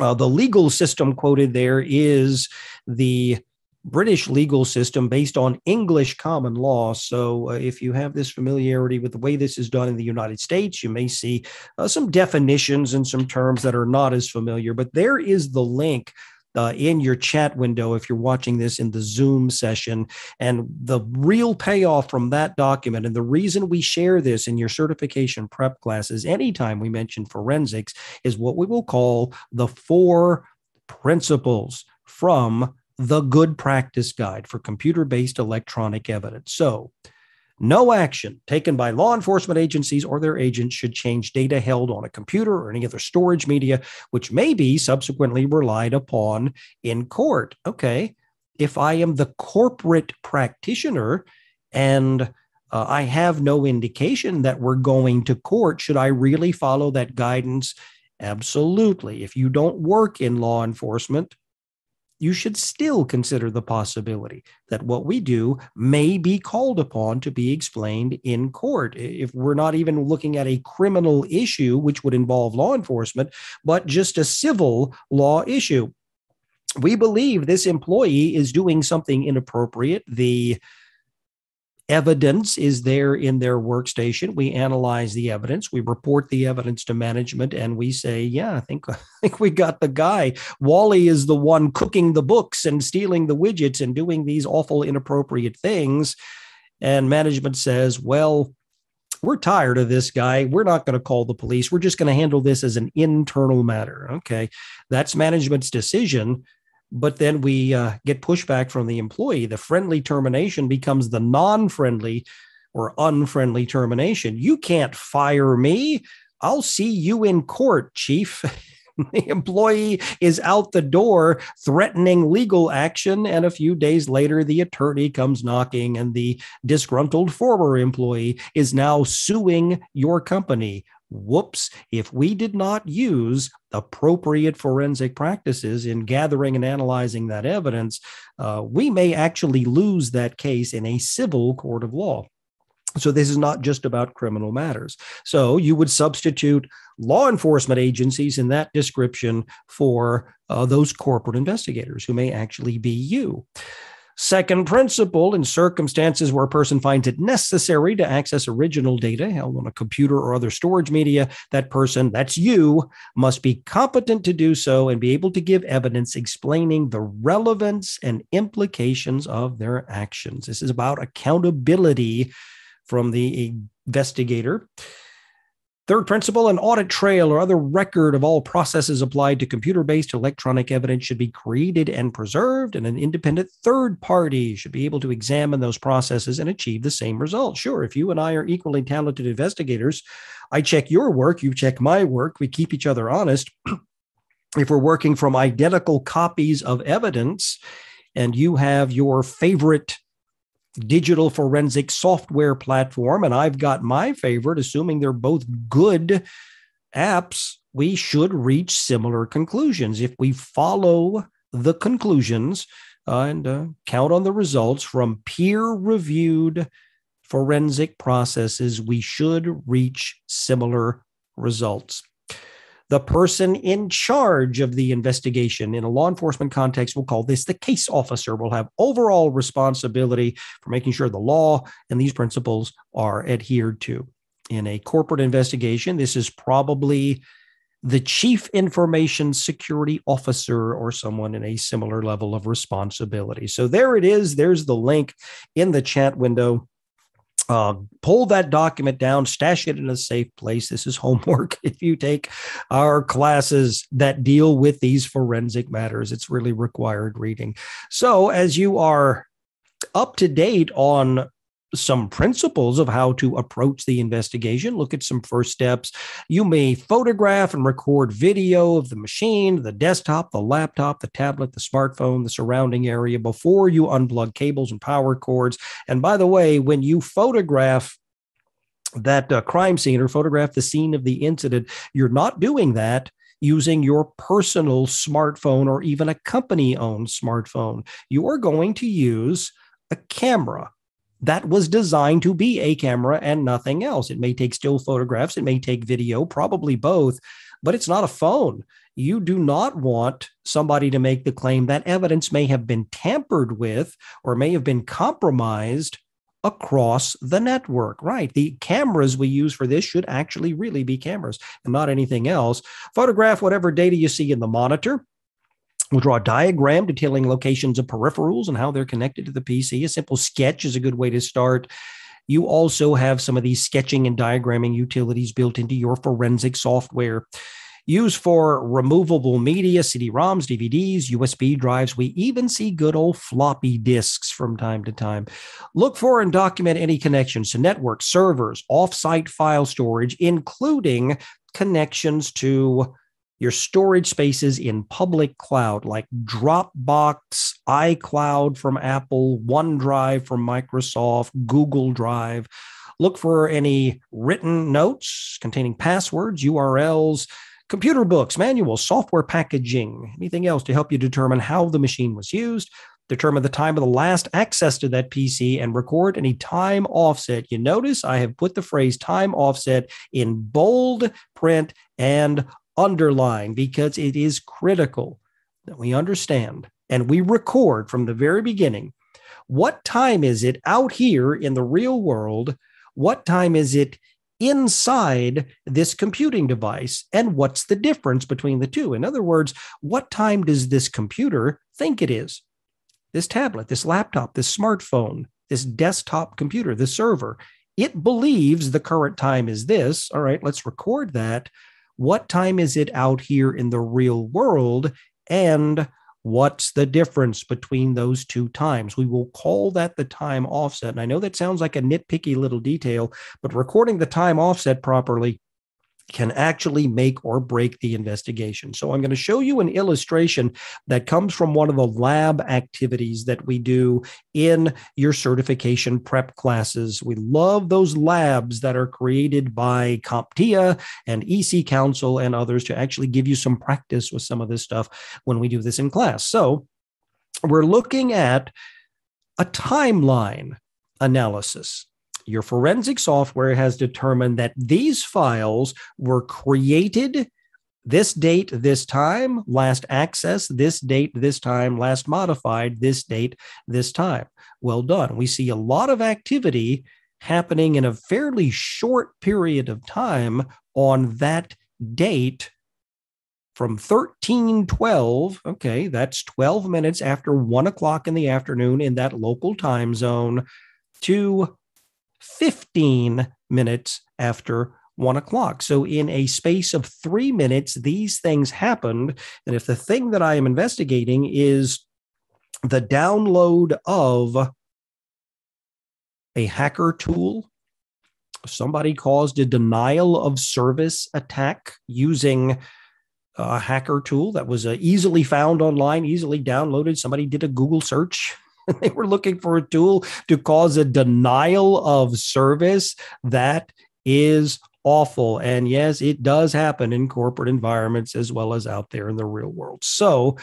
Uh, the legal system quoted there is the British legal system based on English common law. So, uh, if you have this familiarity with the way this is done in the United States, you may see uh, some definitions and some terms that are not as familiar. But there is the link uh, in your chat window if you're watching this in the Zoom session. And the real payoff from that document, and the reason we share this in your certification prep classes anytime we mention forensics, is what we will call the four principles from the good practice guide for computer based electronic evidence. So, no action taken by law enforcement agencies or their agents should change data held on a computer or any other storage media, which may be subsequently relied upon in court. Okay. If I am the corporate practitioner and uh, I have no indication that we're going to court, should I really follow that guidance? Absolutely. If you don't work in law enforcement, you should still consider the possibility that what we do may be called upon to be explained in court. If we're not even looking at a criminal issue, which would involve law enforcement, but just a civil law issue. We believe this employee is doing something inappropriate. The evidence is there in their workstation. We analyze the evidence, we report the evidence to management, and we say, "Yeah, I think I think we got the guy. Wally is the one cooking the books and stealing the widgets and doing these awful inappropriate things." And management says, "Well." We're tired of this guy. We're not going to call the police. We're just going to handle this as an internal matter. Okay. That's management's decision but then we uh, get pushback from the employee. The friendly termination becomes the non friendly or unfriendly termination. You can't fire me. I'll see you in court, chief. the employee is out the door threatening legal action. And a few days later, the attorney comes knocking, and the disgruntled former employee is now suing your company whoops, if we did not use appropriate forensic practices in gathering and analyzing that evidence, uh, we may actually lose that case in a civil court of law. So, this is not just about criminal matters. So, you would substitute law enforcement agencies in that description for uh, those corporate investigators who may actually be you. Second principle in circumstances where a person finds it necessary to access original data held on a computer or other storage media, that person, that's you, must be competent to do so and be able to give evidence explaining the relevance and implications of their actions. This is about accountability from the investigator. Third principle an audit trail or other record of all processes applied to computer based electronic evidence should be created and preserved, and an independent third party should be able to examine those processes and achieve the same result. Sure, if you and I are equally talented investigators, I check your work, you check my work, we keep each other honest. if we're working from identical copies of evidence, and you have your favorite digital forensic software platform, and I've got my favorite, assuming they're both good apps, we should reach similar conclusions. If we follow the conclusions uh, and uh, count on the results from peer reviewed forensic processes, we should reach similar results. The person in charge of the investigation in a law enforcement context, we'll call this the case officer, will have overall responsibility for making sure the law and these principles are adhered to. In a corporate investigation, this is probably the chief information security officer or someone in a similar level of responsibility. So there it is. There's the link in the chat window uh, pull that document down, stash it in a safe place. This is homework. If you take our classes that deal with these forensic matters, it's really required reading. So, as you are up to date on some principles of how to approach the investigation, look at some first steps. You may photograph and record video of the machine, the desktop, the laptop, the tablet, the smartphone, the surrounding area before you unplug cables and power cords. And by the way, when you photograph that uh, crime scene or photograph the scene of the incident, you're not doing that using your personal smartphone or even a company owned smartphone. You are going to use a camera that was designed to be a camera and nothing else. It may take still photographs, it may take video, probably both, but it's not a phone. You do not want somebody to make the claim that evidence may have been tampered with or may have been compromised across the network, right? The cameras we use for this should actually really be cameras and not anything else. Photograph whatever data you see in the monitor We'll draw a diagram detailing locations of peripherals and how they're connected to the PC. A simple sketch is a good way to start. You also have some of these sketching and diagramming utilities built into your forensic software. Used for removable media, CD ROMs, DVDs, USB drives. We even see good old floppy disks from time to time. Look for and document any connections to network servers, offsite file storage, including connections to your storage spaces in public cloud like Dropbox, iCloud from Apple, OneDrive from Microsoft, Google Drive. Look for any written notes containing passwords, URLs, computer books, manuals, software packaging, anything else to help you determine how the machine was used. Determine the time of the last access to that PC and record any time offset. You notice I have put the phrase time offset in bold print and underline because it is critical that we understand and we record from the very beginning what time is it out here in the real world? What time is it inside this computing device? And what's the difference between the two? In other words, what time does this computer think it is? This tablet, this laptop, this smartphone, this desktop computer, this server, it believes the current time is this. All right, let's record that what time is it out here in the real world? And what's the difference between those two times? We will call that the time offset. And I know that sounds like a nitpicky little detail, but recording the time offset properly can actually make or break the investigation. So I'm going to show you an illustration that comes from one of the lab activities that we do in your certification prep classes. We love those labs that are created by CompTIA and EC Council and others to actually give you some practice with some of this stuff when we do this in class. So we're looking at a timeline analysis your forensic software has determined that these files were created this date, this time, last access, this date, this time, last modified, this date, this time. Well done. We see a lot of activity happening in a fairly short period of time on that date from 1312. Okay, that's 12 minutes after one o'clock in the afternoon in that local time zone to 15 minutes after one o'clock. So, in a space of three minutes, these things happened. And if the thing that I am investigating is the download of a hacker tool, somebody caused a denial of service attack using a hacker tool that was uh, easily found online, easily downloaded. Somebody did a Google search they were looking for a tool to cause a denial of service. That is awful. And yes, it does happen in corporate environments as well as out there in the real world. So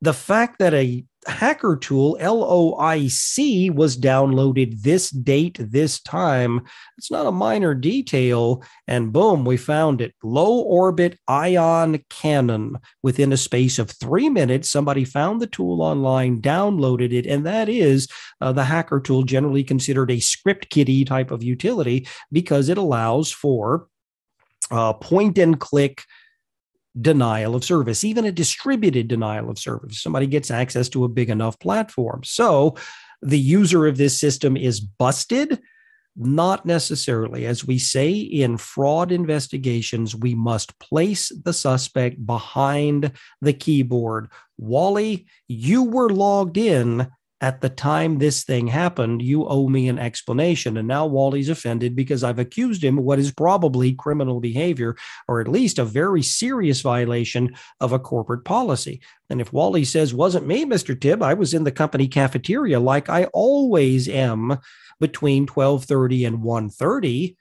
the fact that a hacker tool, LOIC, was downloaded this date, this time. It's not a minor detail. And boom, we found it. Low orbit ion cannon. Within a space of three minutes, somebody found the tool online, downloaded it, and that is uh, the hacker tool, generally considered a script kiddie type of utility because it allows for uh, point and click denial of service, even a distributed denial of service. Somebody gets access to a big enough platform. So the user of this system is busted. Not necessarily. As we say in fraud investigations, we must place the suspect behind the keyboard. Wally, you were logged in at the time this thing happened, you owe me an explanation. And now Wally's offended because I've accused him of what is probably criminal behavior, or at least a very serious violation of a corporate policy. And if Wally says, wasn't me, Mr. Tibb, I was in the company cafeteria like I always am between 1230 and 130,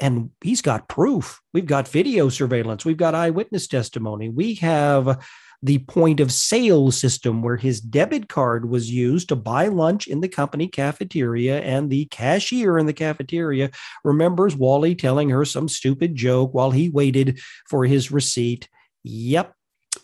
and he's got proof. We've got video surveillance. We've got eyewitness testimony. We have the point of sale system where his debit card was used to buy lunch in the company cafeteria and the cashier in the cafeteria remembers Wally telling her some stupid joke while he waited for his receipt. Yep,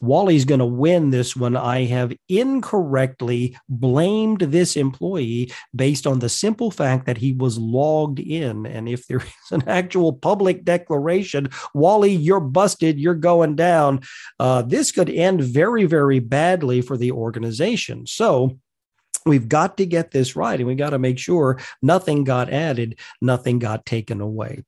Wally's going to win this one. I have incorrectly blamed this employee based on the simple fact that he was logged in. And if there is an actual public declaration, Wally, you're busted, you're going down, uh, this could end very, very badly for the organization. So, We've got to get this right, and we got to make sure nothing got added, nothing got taken away.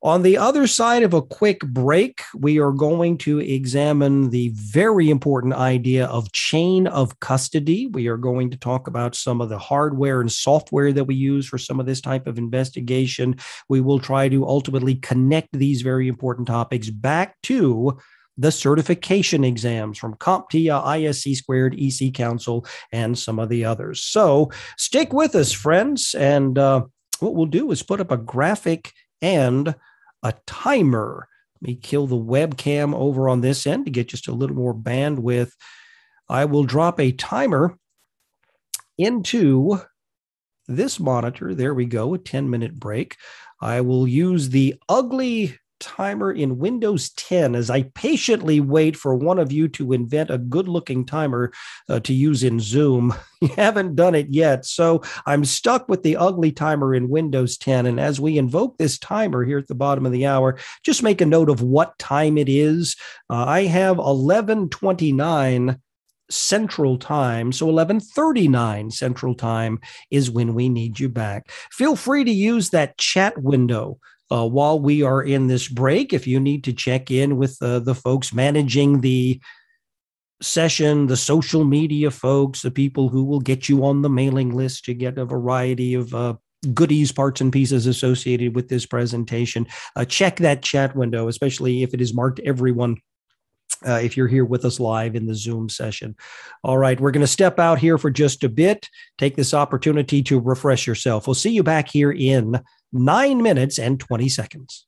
On the other side of a quick break, we are going to examine the very important idea of chain of custody. We are going to talk about some of the hardware and software that we use for some of this type of investigation. We will try to ultimately connect these very important topics back to the certification exams from CompTIA, ISC Squared, EC Council, and some of the others. So stick with us, friends. And uh, what we'll do is put up a graphic and a timer. Let me kill the webcam over on this end to get just a little more bandwidth. I will drop a timer into this monitor. There we go, a 10 minute break. I will use the ugly timer in Windows 10 as I patiently wait for one of you to invent a good looking timer uh, to use in Zoom. You haven't done it yet. So I'm stuck with the ugly timer in Windows 10. And as we invoke this timer here at the bottom of the hour, just make a note of what time it is. Uh, I have 1129 central time so 11:39 central time is when we need you back feel free to use that chat window uh, while we are in this break. If you need to check in with uh, the folks managing the session, the social media folks, the people who will get you on the mailing list to get a variety of uh, goodies, parts, and pieces associated with this presentation, uh, check that chat window, especially if it is marked everyone. Uh, if you're here with us live in the Zoom session. All right, we're going to step out here for just a bit. Take this opportunity to refresh yourself. We'll see you back here in nine minutes and 20 seconds.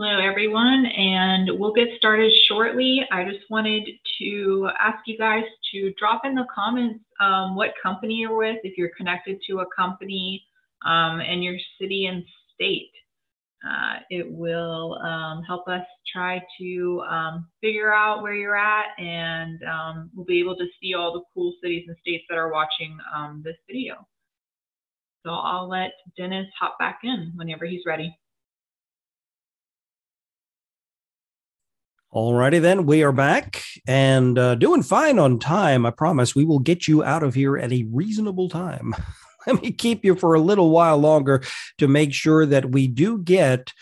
Hello, everyone, and we'll get started shortly. I just wanted to ask you guys to drop in the comments um, what company you're with, if you're connected to a company, um, and your city and state. Uh, it will um, help us try to um, figure out where you're at, and um, we'll be able to see all the cool cities and states that are watching um, this video. So I'll let Dennis hop back in whenever he's ready. Alrighty then, we are back and uh, doing fine on time. I promise we will get you out of here at a reasonable time. Let me keep you for a little while longer to make sure that we do get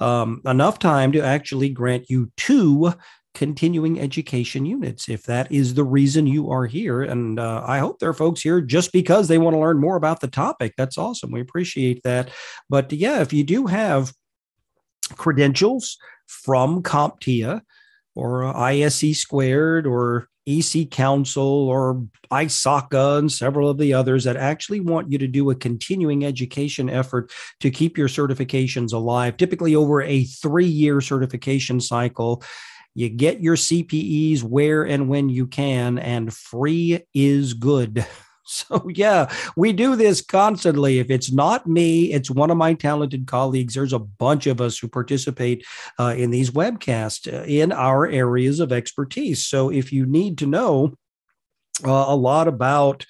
um, enough time to actually grant you two continuing education units if that is the reason you are here. And uh, I hope there are folks here just because they want to learn more about the topic. That's awesome. We appreciate that. But yeah, if you do have credentials from CompTIA, or uh, ISC squared or EC Council or ISACA and several of the others that actually want you to do a continuing education effort to keep your certifications alive, typically over a three year certification cycle. You get your CPEs where and when you can, and free is good. So, yeah, we do this constantly. If it's not me, it's one of my talented colleagues. There's a bunch of us who participate uh, in these webcasts uh, in our areas of expertise. So, if you need to know uh, a lot about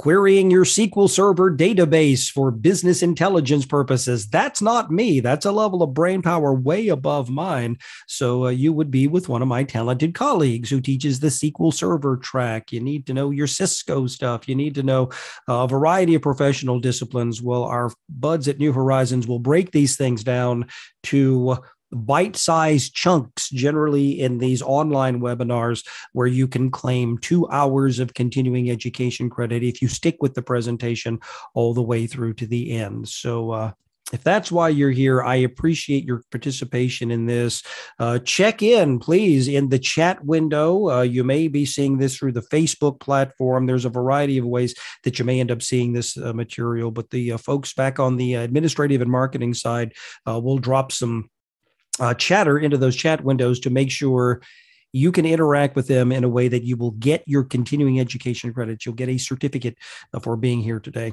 querying your SQL Server database for business intelligence purposes. That's not me. That's a level of brain power way above mine. So uh, you would be with one of my talented colleagues who teaches the SQL Server track. You need to know your Cisco stuff. You need to know a variety of professional disciplines. Well, our buds at New Horizons will break these things down to bite sized chunks, generally in these online webinars, where you can claim two hours of continuing education credit if you stick with the presentation all the way through to the end. So, uh, if that's why you're here, I appreciate your participation in this. Uh, check in, please, in the chat window. Uh, you may be seeing this through the Facebook platform. There's a variety of ways that you may end up seeing this uh, material, but the uh, folks back on the administrative and marketing side uh, will drop some uh, chatter into those chat windows to make sure you can interact with them in a way that you will get your continuing education credits. You'll get a certificate for being here today.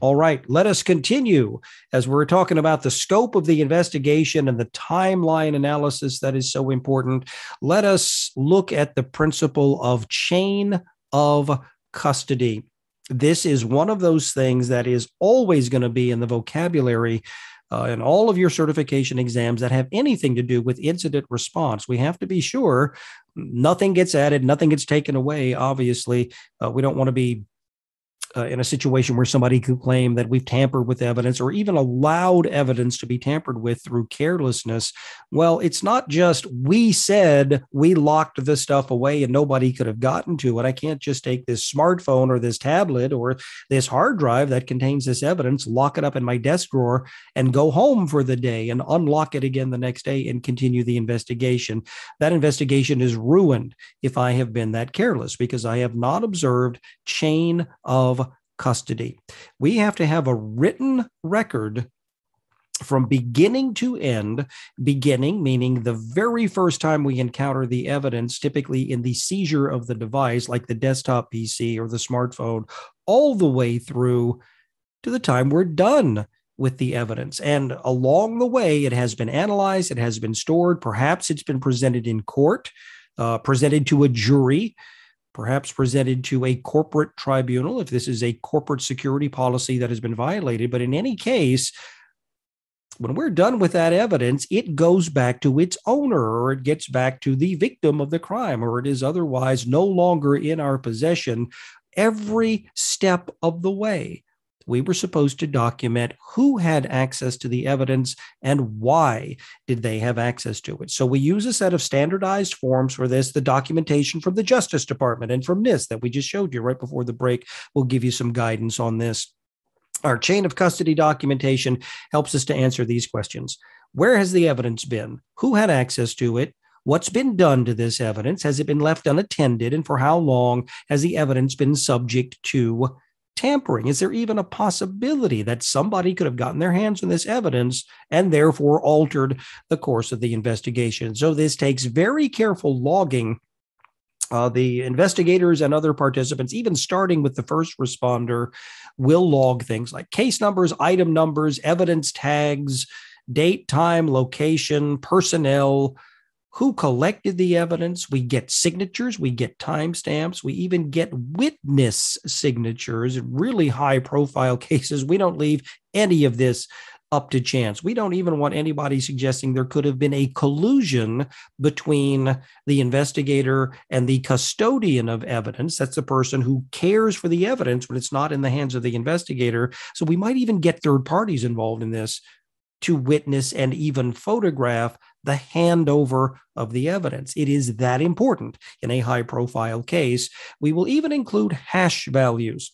All right, let us continue as we're talking about the scope of the investigation and the timeline analysis that is so important. Let us look at the principle of chain of custody. This is one of those things that is always going to be in the vocabulary uh, and all of your certification exams that have anything to do with incident response. We have to be sure nothing gets added, nothing gets taken away. Obviously, uh, we don't want to be uh, in a situation where somebody could claim that we've tampered with evidence or even allowed evidence to be tampered with through carelessness. Well, it's not just we said we locked this stuff away and nobody could have gotten to it. I can't just take this smartphone or this tablet or this hard drive that contains this evidence, lock it up in my desk drawer, and go home for the day and unlock it again the next day and continue the investigation. That investigation is ruined if I have been that careless because I have not observed chain of custody. We have to have a written record from beginning to end, beginning meaning the very first time we encounter the evidence, typically in the seizure of the device, like the desktop PC or the smartphone, all the way through to the time we're done with the evidence. And along the way, it has been analyzed, it has been stored, perhaps it's been presented in court, uh, presented to a jury perhaps presented to a corporate tribunal if this is a corporate security policy that has been violated. But in any case, when we're done with that evidence, it goes back to its owner or it gets back to the victim of the crime or it is otherwise no longer in our possession every step of the way we were supposed to document who had access to the evidence and why did they have access to it. So we use a set of standardized forms for this. The documentation from the Justice Department and from NIST that we just showed you right before the break will give you some guidance on this. Our chain of custody documentation helps us to answer these questions. Where has the evidence been? Who had access to it? What's been done to this evidence? Has it been left unattended? And for how long has the evidence been subject to tampering? Is there even a possibility that somebody could have gotten their hands on this evidence and therefore altered the course of the investigation? So this takes very careful logging. Uh, the investigators and other participants, even starting with the first responder, will log things like case numbers, item numbers, evidence tags, date, time, location, personnel, who collected the evidence. We get signatures, we get timestamps, we even get witness signatures in really high profile cases. We don't leave any of this up to chance. We don't even want anybody suggesting there could have been a collusion between the investigator and the custodian of evidence. That's the person who cares for the evidence when it's not in the hands of the investigator. So we might even get third parties involved in this to witness and even photograph the handover of the evidence. It is that important in a high profile case. We will even include hash values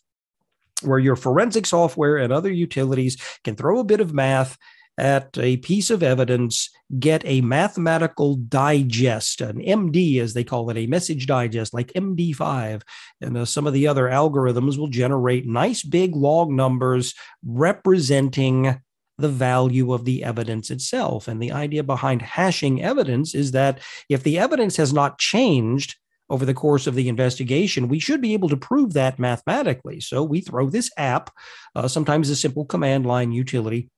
where your forensic software and other utilities can throw a bit of math at a piece of evidence, get a mathematical digest, an MD, as they call it, a message digest like MD5. And uh, some of the other algorithms will generate nice big log numbers representing the value of the evidence itself. And the idea behind hashing evidence is that if the evidence has not changed over the course of the investigation, we should be able to prove that mathematically. So we throw this app, uh, sometimes a simple command line utility,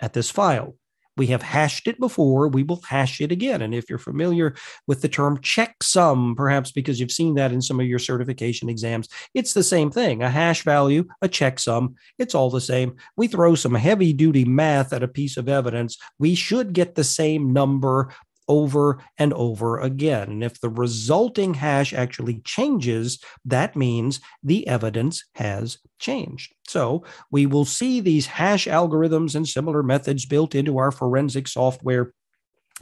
at this file. We have hashed it before. We will hash it again. And if you're familiar with the term checksum, perhaps because you've seen that in some of your certification exams, it's the same thing a hash value, a checksum. It's all the same. We throw some heavy duty math at a piece of evidence. We should get the same number over and over again. And if the resulting hash actually changes, that means the evidence has changed. So we will see these hash algorithms and similar methods built into our forensic software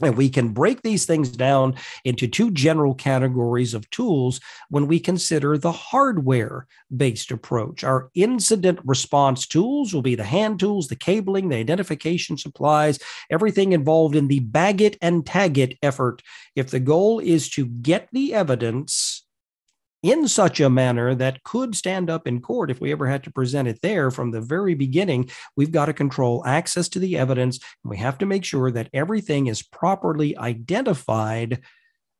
and we can break these things down into two general categories of tools when we consider the hardware based approach. Our incident response tools will be the hand tools, the cabling, the identification supplies, everything involved in the bag it and tag it effort. If the goal is to get the evidence in such a manner that could stand up in court if we ever had to present it there from the very beginning. We've got to control access to the evidence, and we have to make sure that everything is properly identified.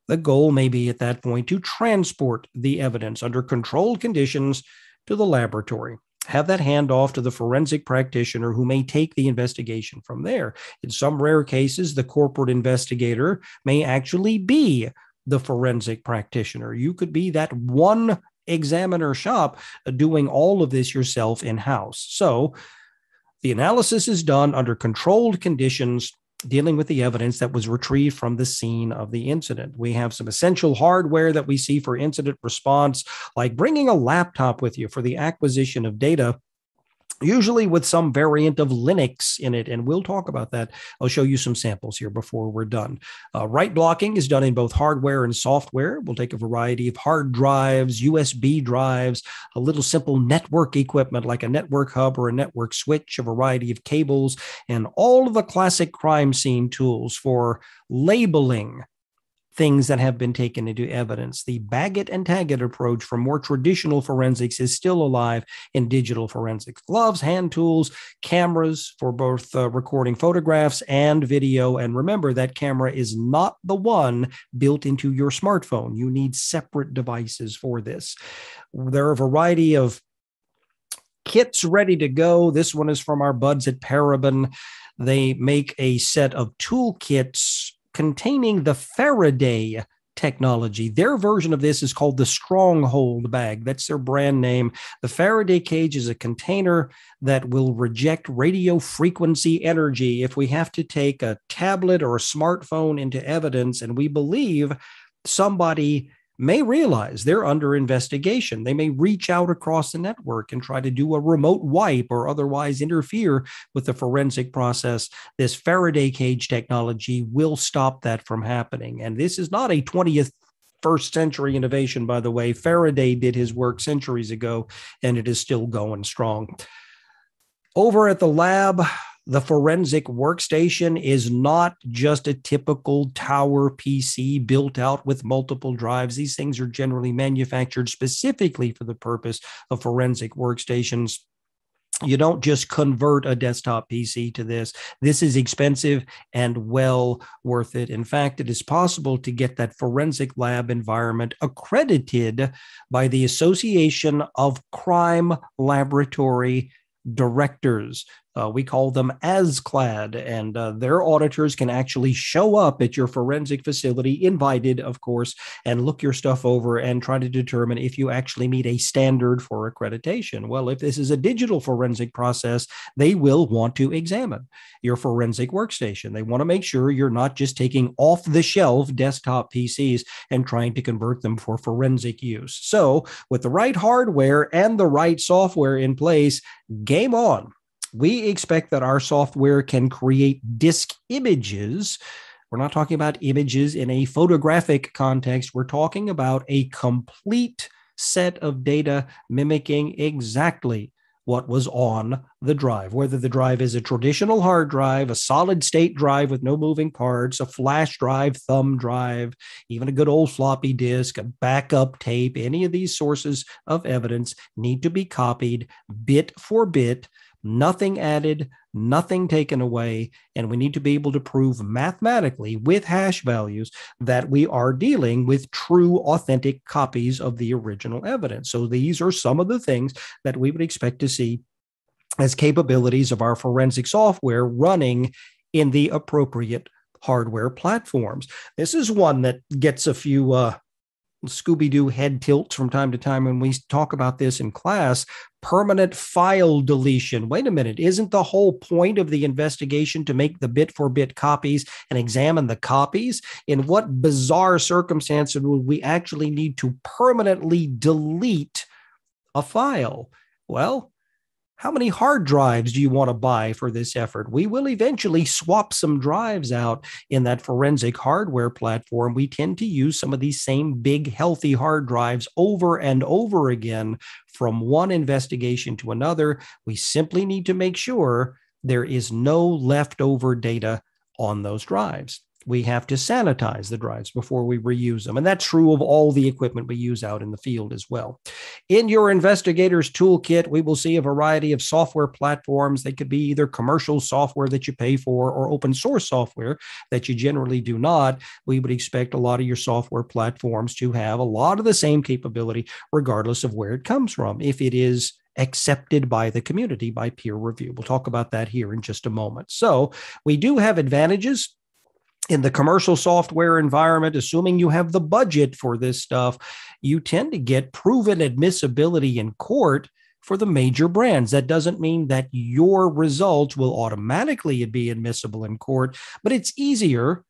The goal may be at that point to transport the evidence under controlled conditions to the laboratory. Have that hand off to the forensic practitioner who may take the investigation from there. In some rare cases, the corporate investigator may actually be the forensic practitioner. You could be that one examiner shop doing all of this yourself in house. So the analysis is done under controlled conditions dealing with the evidence that was retrieved from the scene of the incident. We have some essential hardware that we see for incident response, like bringing a laptop with you for the acquisition of data usually with some variant of Linux in it. And we'll talk about that. I'll show you some samples here before we're done. Uh, write blocking is done in both hardware and software. We'll take a variety of hard drives, USB drives, a little simple network equipment like a network hub or a network switch, a variety of cables, and all of the classic crime scene tools for labeling things that have been taken into evidence. The bag it and tag it approach for more traditional forensics is still alive in digital forensics. Gloves, hand tools, cameras for both uh, recording photographs and video. And remember, that camera is not the one built into your smartphone. You need separate devices for this. There are a variety of kits ready to go. This one is from our buds at Paraben. They make a set of toolkits containing the Faraday technology. Their version of this is called the Stronghold bag. That's their brand name. The Faraday cage is a container that will reject radio frequency energy. If we have to take a tablet or a smartphone into evidence and we believe somebody may realize they're under investigation. They may reach out across the network and try to do a remote wipe or otherwise interfere with the forensic process. This Faraday cage technology will stop that from happening. And this is not a 20th first century innovation, by the way. Faraday did his work centuries ago, and it is still going strong. Over at the lab, the forensic workstation is not just a typical tower PC built out with multiple drives. These things are generally manufactured specifically for the purpose of forensic workstations you don't just convert a desktop PC to this. This is expensive and well worth it. In fact, it is possible to get that forensic lab environment accredited by the Association of Crime Laboratory Directors. Uh, we call them ASCLD, and uh, their auditors can actually show up at your forensic facility, invited, of course, and look your stuff over and try to determine if you actually meet a standard for accreditation. Well, if this is a digital forensic process, they will want to examine your forensic workstation. They want to make sure you're not just taking off the shelf desktop PCs and trying to convert them for forensic use. So, with the right hardware and the right software in place, game on we expect that our software can create disk images. We're not talking about images in a photographic context. We're talking about a complete set of data mimicking exactly what was on the drive, whether the drive is a traditional hard drive, a solid state drive with no moving parts, a flash drive, thumb drive, even a good old floppy disk, a backup tape, any of these sources of evidence need to be copied bit for bit nothing added, nothing taken away. And we need to be able to prove mathematically with hash values that we are dealing with true, authentic copies of the original evidence. So these are some of the things that we would expect to see as capabilities of our forensic software running in the appropriate hardware platforms. This is one that gets a few uh, Scooby Doo head tilts from time to time when we talk about this in class. Permanent file deletion. Wait a minute. Isn't the whole point of the investigation to make the bit for bit copies and examine the copies? In what bizarre circumstances would we actually need to permanently delete a file? Well, how many hard drives do you want to buy for this effort? We will eventually swap some drives out in that forensic hardware platform. We tend to use some of these same big, healthy hard drives over and over again from one investigation to another. We simply need to make sure there is no leftover data on those drives we have to sanitize the drives before we reuse them. And that's true of all the equipment we use out in the field as well. In your investigator's toolkit, we will see a variety of software platforms. They could be either commercial software that you pay for or open source software that you generally do not. We would expect a lot of your software platforms to have a lot of the same capability, regardless of where it comes from. If it is accepted by the community by peer review. We'll talk about that here in just a moment. So, we do have advantages in the commercial software environment, assuming you have the budget for this stuff, you tend to get proven admissibility in court for the major brands. That doesn't mean that your results will automatically be admissible in court, but it's easier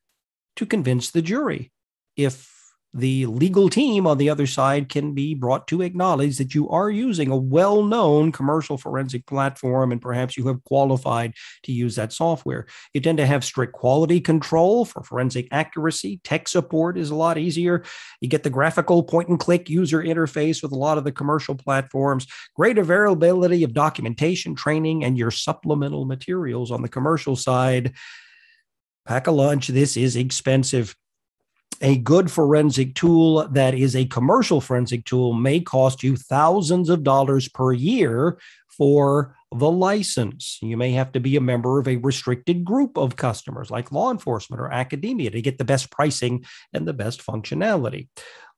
to convince the jury if the legal team on the other side can be brought to acknowledge that you are using a well known commercial forensic platform and perhaps you have qualified to use that software. You tend to have strict quality control for forensic accuracy. Tech support is a lot easier. You get the graphical point and click user interface with a lot of the commercial platforms, greater availability of documentation, training, and your supplemental materials on the commercial side. Pack a lunch. This is expensive a good forensic tool that is a commercial forensic tool may cost you thousands of dollars per year for the license. You may have to be a member of a restricted group of customers like law enforcement or academia to get the best pricing and the best functionality.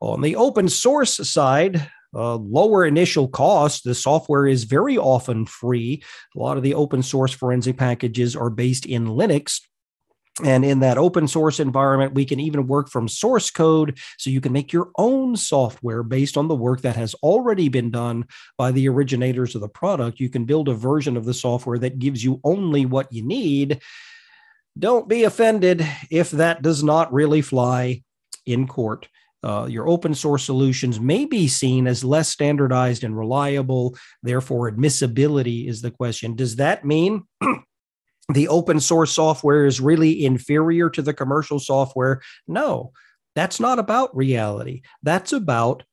On the open source side, uh, lower initial cost. The software is very often free. A lot of the open source forensic packages are based in Linux. And in that open source environment, we can even work from source code. So you can make your own software based on the work that has already been done by the originators of the product. You can build a version of the software that gives you only what you need. Don't be offended if that does not really fly in court. Uh, your open source solutions may be seen as less standardized and reliable. Therefore, admissibility is the question. Does that mean the open source software is really inferior to the commercial software. No, that's not about reality. That's about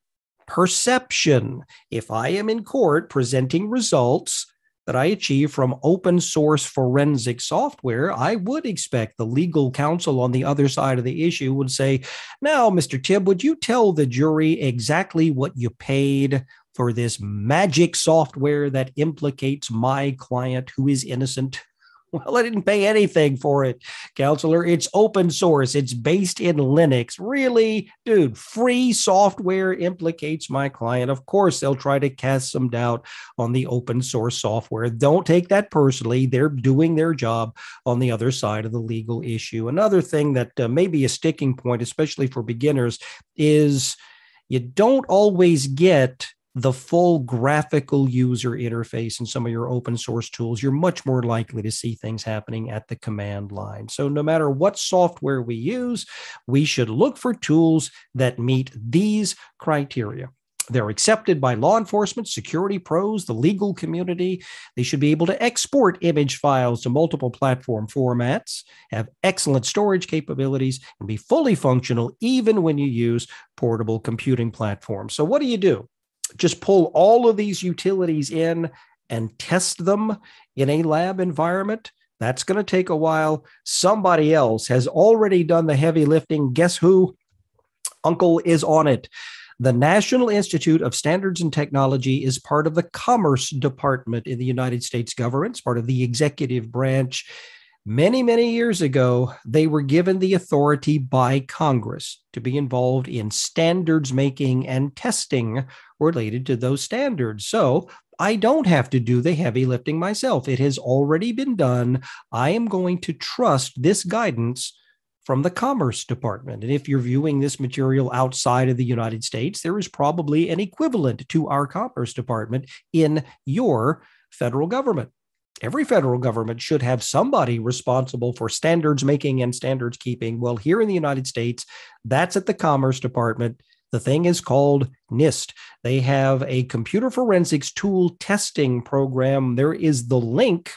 perception. If I am in court presenting results, that I achieve from open source forensic software, I would expect the legal counsel on the other side of the issue would say, Now, Mr. Tibb, would you tell the jury exactly what you paid for this magic software that implicates my client who is innocent? Well, I didn't pay anything for it, counselor. It's open source. It's based in Linux. Really, dude, free software implicates my client. Of course, they'll try to cast some doubt on the open source software. Don't take that personally. They're doing their job on the other side of the legal issue. Another thing that uh, may be a sticking point, especially for beginners, is you don't always get the full graphical user interface in some of your open source tools, you're much more likely to see things happening at the command line. So, no matter what software we use, we should look for tools that meet these criteria. They're accepted by law enforcement, security pros, the legal community. They should be able to export image files to multiple platform formats, have excellent storage capabilities, and be fully functional even when you use portable computing platforms. So, what do you do? Just pull all of these utilities in and test them in a lab environment. That's going to take a while. Somebody else has already done the heavy lifting. Guess who? Uncle is on it. The National Institute of Standards and Technology is part of the Commerce Department in the United States government, it's part of the executive branch. Many, many years ago, they were given the authority by Congress to be involved in standards making and testing related to those standards. So I don't have to do the heavy lifting myself. It has already been done. I am going to trust this guidance from the Commerce Department. And if you're viewing this material outside of the United States, there is probably an equivalent to our Commerce Department in your federal government every federal government should have somebody responsible for standards making and standards keeping. Well, here in the United States, that's at the Commerce Department. The thing is called NIST. They have a computer forensics tool testing program. There is the link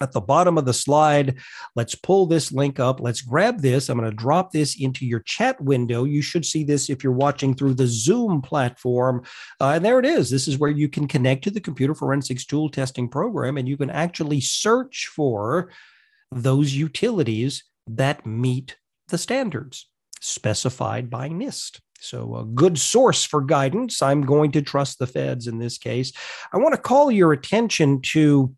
at the bottom of the slide. Let's pull this link up. Let's grab this. I'm going to drop this into your chat window. You should see this if you're watching through the Zoom platform. Uh, and there it is. This is where you can connect to the computer forensics tool testing program and you can actually search for those utilities that meet the standards specified by NIST. So, a good source for guidance. I'm going to trust the feds in this case. I want to call your attention to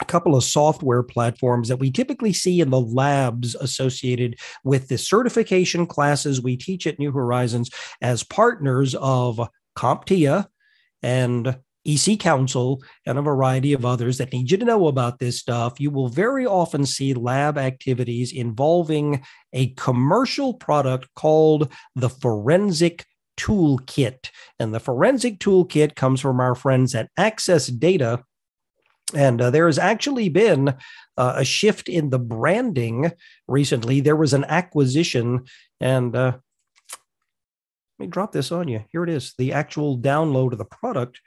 a couple of software platforms that we typically see in the labs associated with the certification classes we teach at New Horizons as partners of CompTIA and EC Council and a variety of others that need you to know about this stuff. You will very often see lab activities involving a commercial product called the Forensic Toolkit. And the Forensic Toolkit comes from our friends at Access Data and uh, there has actually been uh, a shift in the branding recently. There was an acquisition, and uh, let me drop this on you. Here it is the actual download of the product.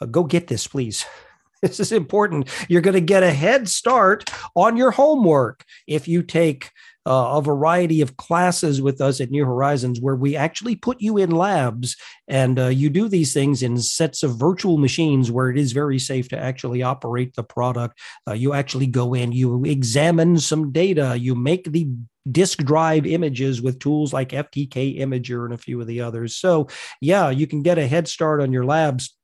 Uh, go get this, please. This is important. You're going to get a head start on your homework if you take uh, a variety of classes with us at New Horizons where we actually put you in labs and uh, you do these things in sets of virtual machines where it is very safe to actually operate the product. Uh, you actually go in, you examine some data, you make the disk drive images with tools like FTK Imager and a few of the others. So, yeah, you can get a head start on your labs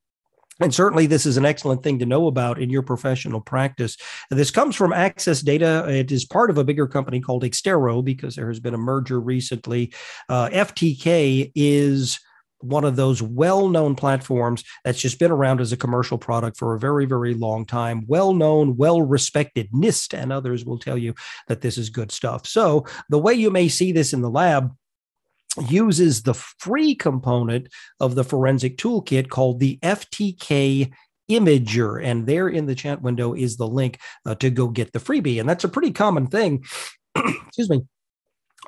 and certainly, this is an excellent thing to know about in your professional practice. This comes from Access Data. It is part of a bigger company called Exterro because there has been a merger recently. Uh, FTK is one of those well known platforms that's just been around as a commercial product for a very, very long time. Well known, well respected. NIST and others will tell you that this is good stuff. So, the way you may see this in the lab uses the free component of the forensic toolkit called the FTK Imager. And there in the chat window is the link uh, to go get the freebie. And that's a pretty common thing, excuse me,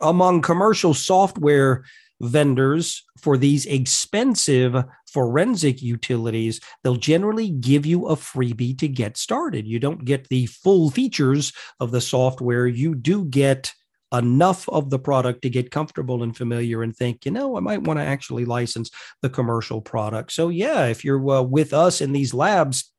among commercial software vendors for these expensive forensic utilities, they'll generally give you a freebie to get started. You don't get the full features of the software, you do get enough of the product to get comfortable and familiar and think, you know, I might want to actually license the commercial product. So, yeah, if you're uh, with us in these labs,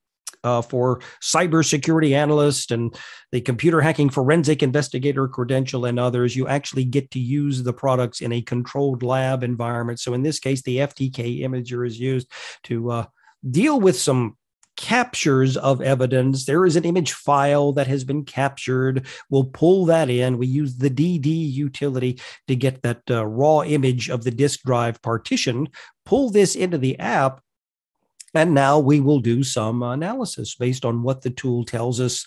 uh, for cybersecurity analyst and the computer hacking forensic investigator credential and others, you actually get to use the products in a controlled lab environment. So in this case, the FTK imager is used to uh, deal with some captures of evidence. There is an image file that has been captured. We'll pull that in. We use the DD utility to get that uh, raw image of the disk drive partition, pull this into the app, and now we will do some analysis based on what the tool tells us.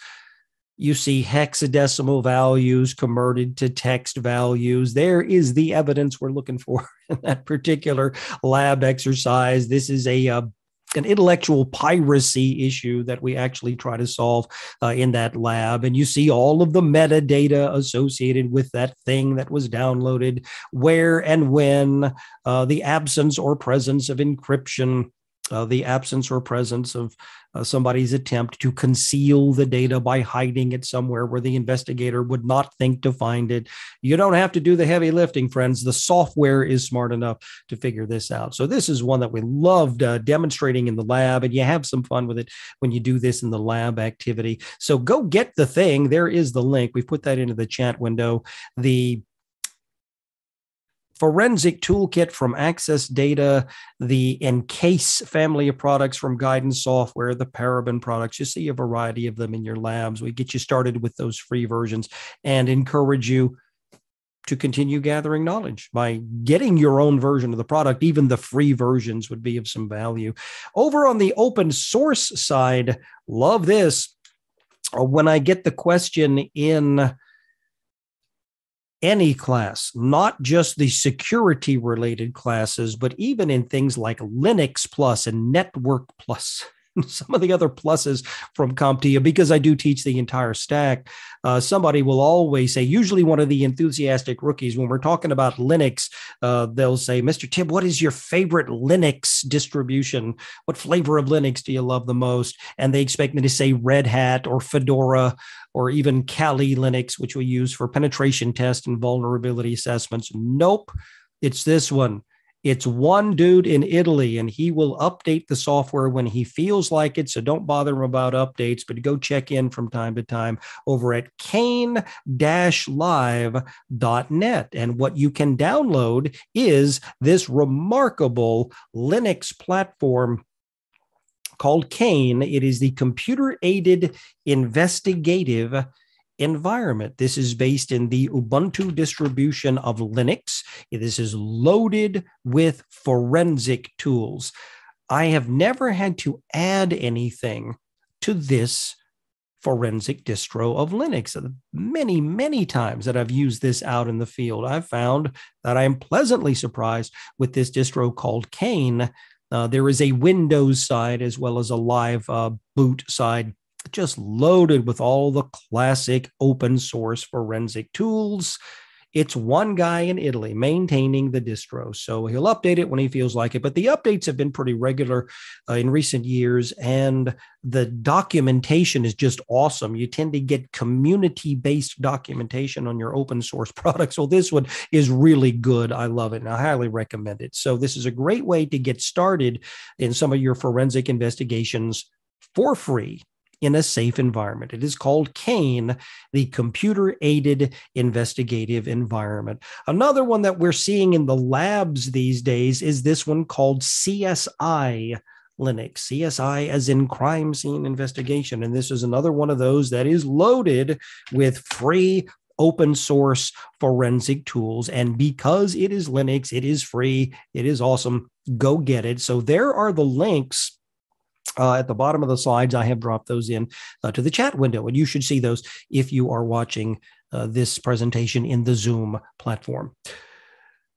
You see hexadecimal values converted to text values. There is the evidence we're looking for in that particular lab exercise. This is a uh, an intellectual piracy issue that we actually try to solve uh, in that lab. And you see all of the metadata associated with that thing that was downloaded, where and when, uh, the absence or presence of encryption, uh, the absence or presence of uh, somebody's attempt to conceal the data by hiding it somewhere where the investigator would not think to find it. You don't have to do the heavy lifting, friends. The software is smart enough to figure this out. So, this is one that we loved uh, demonstrating in the lab, and you have some fun with it when you do this in the lab activity. So, go get the thing. There is the link. We put that into the chat window. The forensic toolkit from Access Data, the EnCase family of products from Guidance Software, the Paraben products. You see a variety of them in your labs. We get you started with those free versions and encourage you to continue gathering knowledge by getting your own version of the product. Even the free versions would be of some value. Over on the open source side, love this. Uh, when I get the question in any class, not just the security related classes, but even in things like Linux Plus and Network Plus. some of the other pluses from CompTIA because I do teach the entire stack. Uh, somebody will always say, usually one of the enthusiastic rookies, when we're talking about Linux, uh, they'll say, Mr. Tim, what is your favorite Linux distribution? What flavor of Linux do you love the most? And they expect me to say Red Hat or Fedora or even Kali Linux, which we use for penetration tests and vulnerability assessments. Nope, it's this one. It's one dude in Italy, and he will update the software when he feels like it. So don't bother him about updates, but go check in from time to time over at caine live.net. And what you can download is this remarkable Linux platform called CAINE. It is the computer aided investigative environment. This is based in the Ubuntu distribution of Linux. This is loaded with forensic tools. I have never had to add anything to this forensic distro of Linux. Many, many times that I've used this out in the field, I've found that I am pleasantly surprised with this distro called CAINE. Uh, there is a Windows side as well as a live uh, boot side just loaded with all the classic open source forensic tools. It's one guy in Italy maintaining the distro. So he'll update it when he feels like it. But the updates have been pretty regular uh, in recent years. And the documentation is just awesome. You tend to get community based documentation on your open source products. Well, this one is really good. I love it and I highly recommend it. So, this is a great way to get started in some of your forensic investigations for free in a safe environment. It is called CAINE, the computer aided investigative environment. Another one that we're seeing in the labs these days is this one called CSI. Linux, CSI as in crime scene investigation. And this is another one of those that is loaded with free open source forensic tools. And because it is Linux, it is free, it is awesome. Go get it. So there are the links uh, at the bottom of the slides, I have dropped those in uh, to the chat window, and you should see those if you are watching uh, this presentation in the Zoom platform.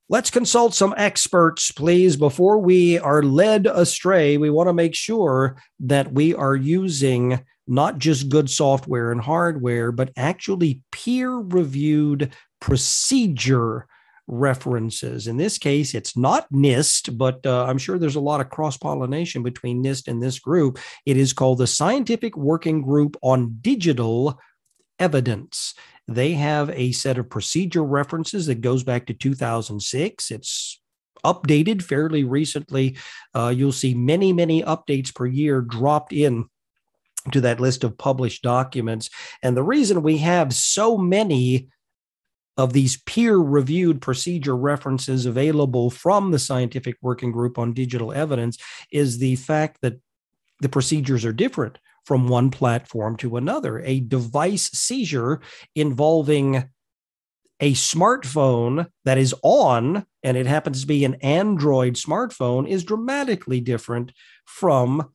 Let's consult some experts, please. Before we are led astray, we want to make sure that we are using not just good software and hardware, but actually peer reviewed procedure references. In this case, it's not NIST, but uh, I'm sure there's a lot of cross pollination between NIST and this group. It is called the Scientific Working Group on Digital Evidence. They have a set of procedure references that goes back to 2006. It's updated fairly recently. Uh, you'll see many, many updates per year dropped in to that list of published documents. And the reason we have so many of these peer reviewed procedure references available from the scientific working group on digital evidence is the fact that the procedures are different from one platform to another. A device seizure involving a smartphone that is on and it happens to be an Android smartphone is dramatically different from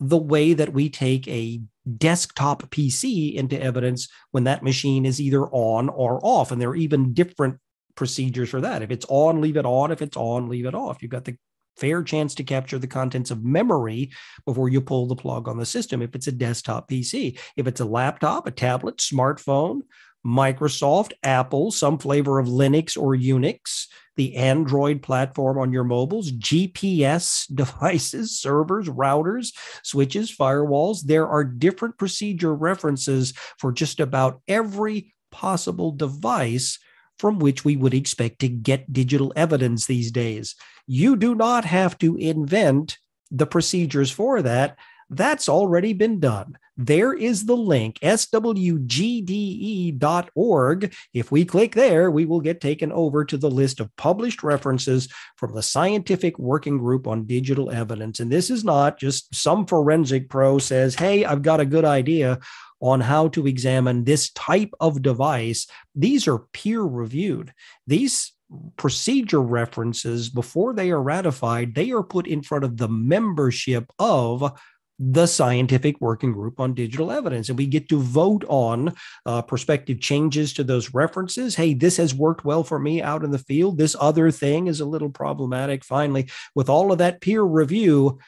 the way that we take a desktop PC into evidence when that machine is either on or off. And there are even different procedures for that. If it's on, leave it on. If it's on, leave it off. You've got the fair chance to capture the contents of memory before you pull the plug on the system if it's a desktop PC. If it's a laptop, a tablet, smartphone, Microsoft, Apple, some flavor of Linux or Unix, the Android platform on your mobiles, GPS devices, servers, routers, switches, firewalls. There are different procedure references for just about every possible device from which we would expect to get digital evidence these days. You do not have to invent the procedures for that. That's already been done. There is the link, swgde.org. If we click there, we will get taken over to the list of published references from the Scientific Working Group on Digital Evidence. And this is not just some forensic pro says, hey, I've got a good idea on how to examine this type of device. These are peer reviewed. These procedure references, before they are ratified, they are put in front of the membership of the scientific working group on digital evidence. And we get to vote on uh, prospective changes to those references. Hey this has worked well for me out in the field. This other thing is a little problematic. Finally with all of that peer review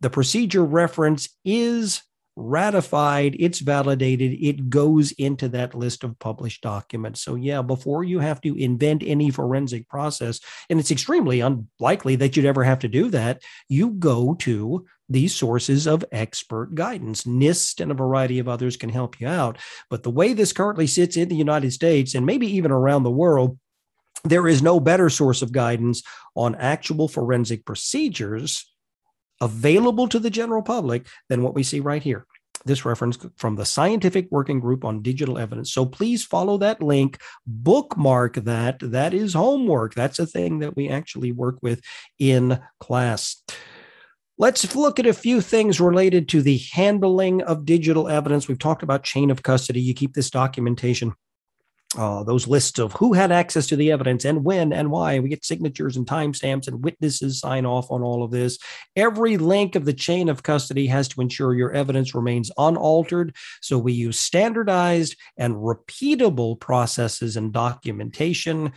the procedure reference is ratified, it's validated, it goes into that list of published documents. So, yeah, before you have to invent any forensic process, and it's extremely unlikely that you'd ever have to do that, you go to these sources of expert guidance. NIST and a variety of others can help you out. But the way this currently sits in the United States and maybe even around the world, there is no better source of guidance on actual forensic procedures available to the general public than what we see right here. This reference from the Scientific Working Group on Digital Evidence. So please follow that link, bookmark that. That is homework. That's a thing that we actually work with in class. Let's look at a few things related to the handling of digital evidence. We've talked about chain of custody. You keep this documentation uh, those lists of who had access to the evidence and when and why. We get signatures and timestamps and witnesses sign off on all of this. Every link of the chain of custody has to ensure your evidence remains unaltered. So we use standardized and repeatable processes and documentation,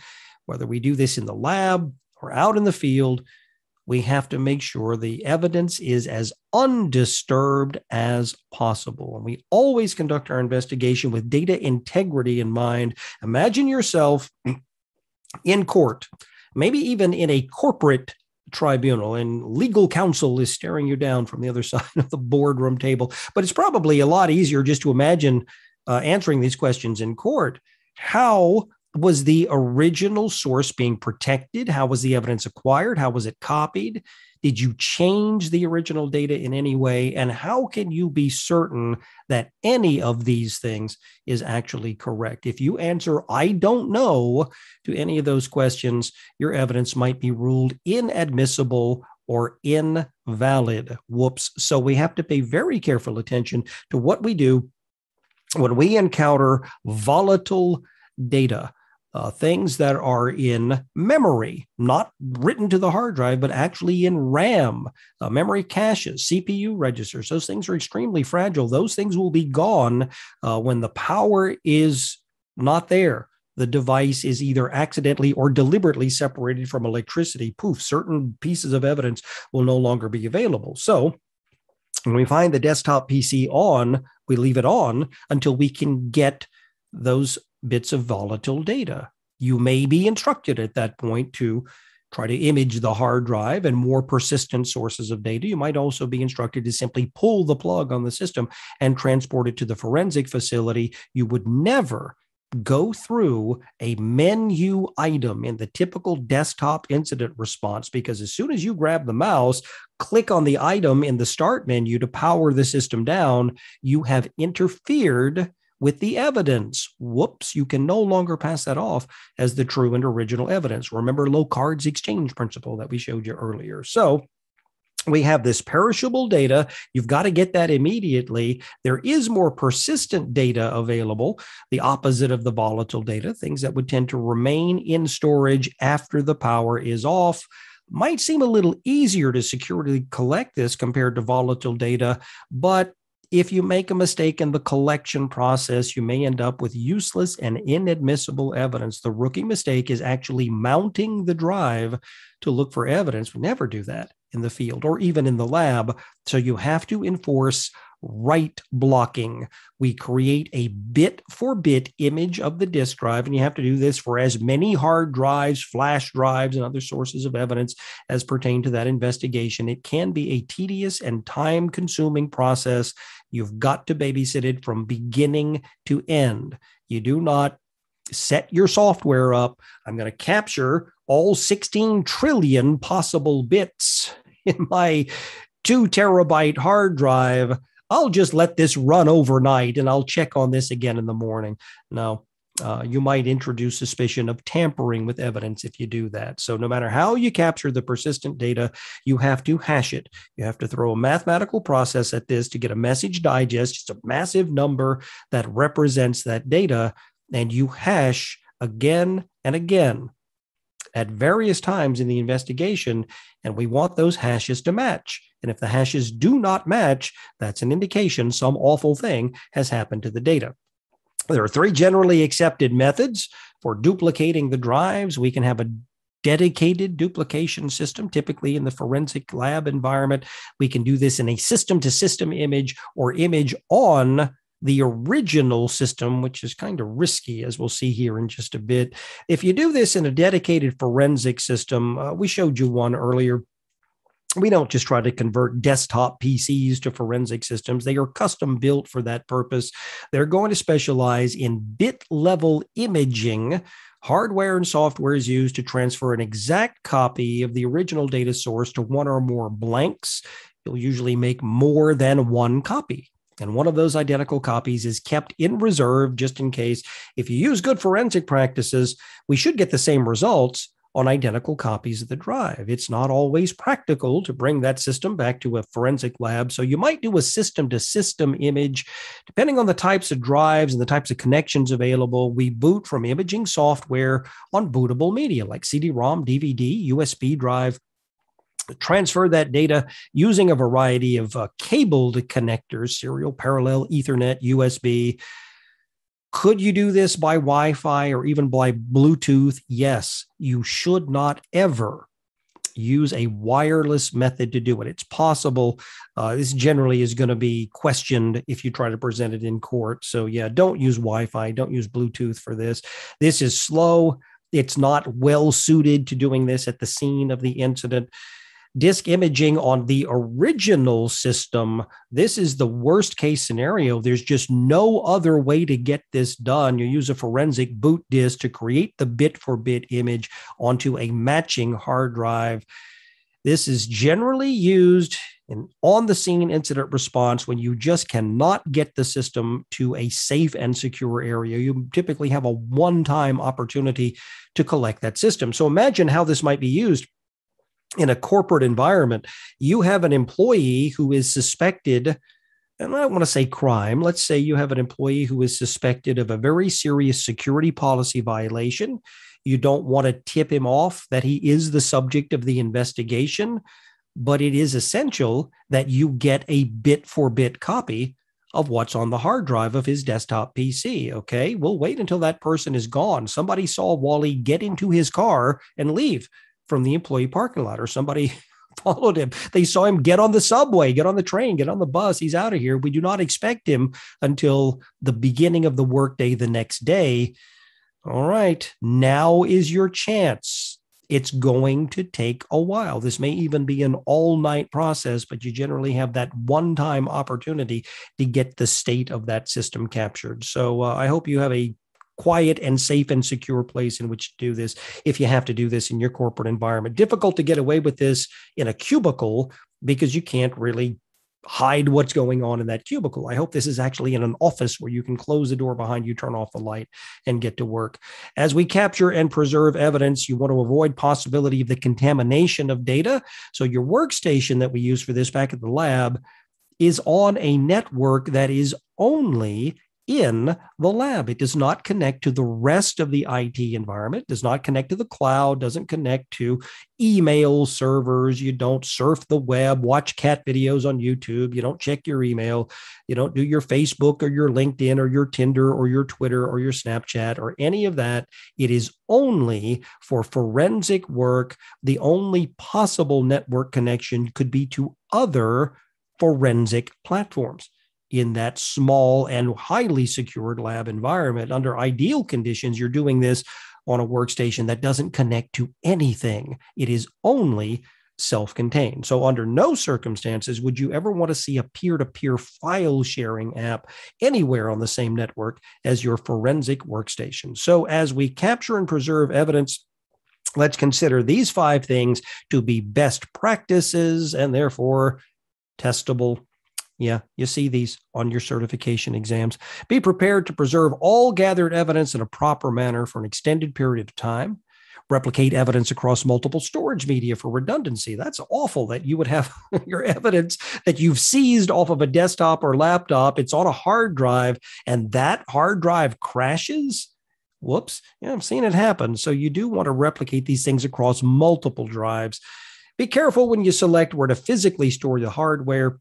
whether we do this in the lab or out in the field we have to make sure the evidence is as undisturbed as possible. And we always conduct our investigation with data integrity in mind. Imagine yourself in court, maybe even in a corporate tribunal, and legal counsel is staring you down from the other side of the boardroom table. But it's probably a lot easier just to imagine uh, answering these questions in court. How was the original source being protected? How was the evidence acquired? How was it copied? Did you change the original data in any way? And how can you be certain that any of these things is actually correct? If you answer, I don't know to any of those questions, your evidence might be ruled inadmissible or invalid. Whoops. So we have to pay very careful attention to what we do when we encounter volatile data uh, things that are in memory, not written to the hard drive, but actually in RAM, uh, memory caches, CPU registers. Those things are extremely fragile. Those things will be gone uh, when the power is not there. The device is either accidentally or deliberately separated from electricity. Poof, certain pieces of evidence will no longer be available. So, when we find the desktop PC on, we leave it on until we can get those bits of volatile data. You may be instructed at that point to try to image the hard drive and more persistent sources of data. You might also be instructed to simply pull the plug on the system and transport it to the forensic facility. You would never go through a menu item in the typical desktop incident response because as soon as you grab the mouse, click on the item in the start menu to power the system down, you have interfered with the evidence. Whoops, you can no longer pass that off as the true and original evidence. Remember Locard's exchange principle that we showed you earlier. So we have this perishable data. You've got to get that immediately. There is more persistent data available, the opposite of the volatile data, things that would tend to remain in storage after the power is off. Might seem a little easier to securely collect this compared to volatile data, but if you make a mistake in the collection process, you may end up with useless and inadmissible evidence. The rookie mistake is actually mounting the drive to look for evidence. We never do that in the field or even in the lab. So you have to enforce write blocking. We create a bit for bit image of the disk drive, and you have to do this for as many hard drives, flash drives, and other sources of evidence as pertain to that investigation. It can be a tedious and time consuming process. You've got to babysit it from beginning to end. You do not set your software up. I'm going to capture all 16 trillion possible bits in my two terabyte hard drive. I'll just let this run overnight and I'll check on this again in the morning. No, uh, you might introduce suspicion of tampering with evidence if you do that. So, no matter how you capture the persistent data, you have to hash it. You have to throw a mathematical process at this to get a message digest. It's a massive number that represents that data, and you hash again and again at various times in the investigation, and we want those hashes to match. And if the hashes do not match, that's an indication some awful thing has happened to the data. There are three generally accepted methods for duplicating the drives. We can have a dedicated duplication system, typically in the forensic lab environment. We can do this in a system to system image or image on the original system, which is kind of risky, as we'll see here in just a bit. If you do this in a dedicated forensic system, uh, we showed you one earlier. We don't just try to convert desktop PCs to forensic systems. They are custom built for that purpose. They're going to specialize in bit level imaging hardware and software is used to transfer an exact copy of the original data source to one or more blanks. You'll usually make more than one copy. And one of those identical copies is kept in reserve just in case. If you use good forensic practices, we should get the same results on identical copies of the drive. It's not always practical to bring that system back to a forensic lab. So you might do a system to system image. Depending on the types of drives and the types of connections available, we boot from imaging software on bootable media like CD ROM, DVD, USB drive, transfer that data using a variety of uh, cabled connectors, serial, parallel, Ethernet, USB. Could you do this by Wi Fi or even by Bluetooth? Yes, you should not ever use a wireless method to do it. It's possible. Uh, this generally is going to be questioned if you try to present it in court. So, yeah, don't use Wi Fi, don't use Bluetooth for this. This is slow. It's not well suited to doing this at the scene of the incident disk imaging on the original system, this is the worst case scenario. There's just no other way to get this done. You use a forensic boot disk to create the bit for bit image onto a matching hard drive. This is generally used in on the scene incident response when you just cannot get the system to a safe and secure area. You typically have a one time opportunity to collect that system. So imagine how this might be used in a corporate environment, you have an employee who is suspected, and I don't want to say crime, let's say you have an employee who is suspected of a very serious security policy violation. You don't want to tip him off that he is the subject of the investigation, but it is essential that you get a bit for bit copy of what's on the hard drive of his desktop PC. Okay, we'll wait until that person is gone. Somebody saw Wally get into his car and leave from the employee parking lot or somebody followed him. They saw him get on the subway, get on the train, get on the bus. He's out of here. We do not expect him until the beginning of the workday the next day. All right, now is your chance. It's going to take a while. This may even be an all night process, but you generally have that one time opportunity to get the state of that system captured. So uh, I hope you have a quiet and safe and secure place in which to do this if you have to do this in your corporate environment. Difficult to get away with this in a cubicle because you can't really hide what's going on in that cubicle. I hope this is actually in an office where you can close the door behind you, turn off the light, and get to work. As we capture and preserve evidence, you want to avoid possibility of the contamination of data. So your workstation that we use for this back at the lab is on a network that is only in the lab. It does not connect to the rest of the IT environment, does not connect to the cloud, doesn't connect to email servers. You don't surf the web, watch cat videos on YouTube. You don't check your email. You don't do your Facebook or your LinkedIn or your Tinder or your Twitter or your Snapchat or any of that. It is only for forensic work. The only possible network connection could be to other forensic platforms in that small and highly secured lab environment. Under ideal conditions, you're doing this on a workstation that doesn't connect to anything, it is only self contained. So, under no circumstances would you ever want to see a peer to peer file sharing app anywhere on the same network as your forensic workstation. So, as we capture and preserve evidence, let's consider these five things to be best practices and therefore testable yeah, you see these on your certification exams. Be prepared to preserve all gathered evidence in a proper manner for an extended period of time. Replicate evidence across multiple storage media for redundancy. That's awful that you would have your evidence that you've seized off of a desktop or laptop. It's on a hard drive, and that hard drive crashes. Whoops. Yeah, I'm seeing it happen. So you do want to replicate these things across multiple drives. Be careful when you select where to physically store the hardware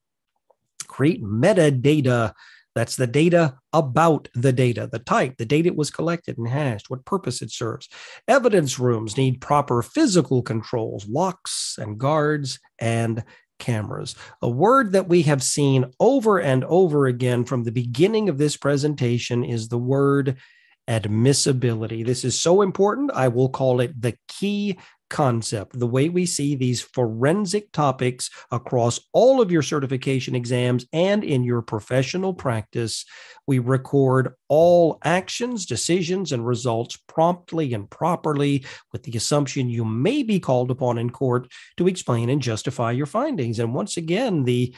create metadata. That's the data about the data, the type, the data it was collected and hashed, what purpose it serves. Evidence rooms need proper physical controls, locks and guards, and cameras. A word that we have seen over and over again from the beginning of this presentation is the word admissibility. This is so important. I will call it the key concept, the way we see these forensic topics across all of your certification exams and in your professional practice. We record all actions, decisions, and results promptly and properly with the assumption you may be called upon in court to explain and justify your findings. And once again, the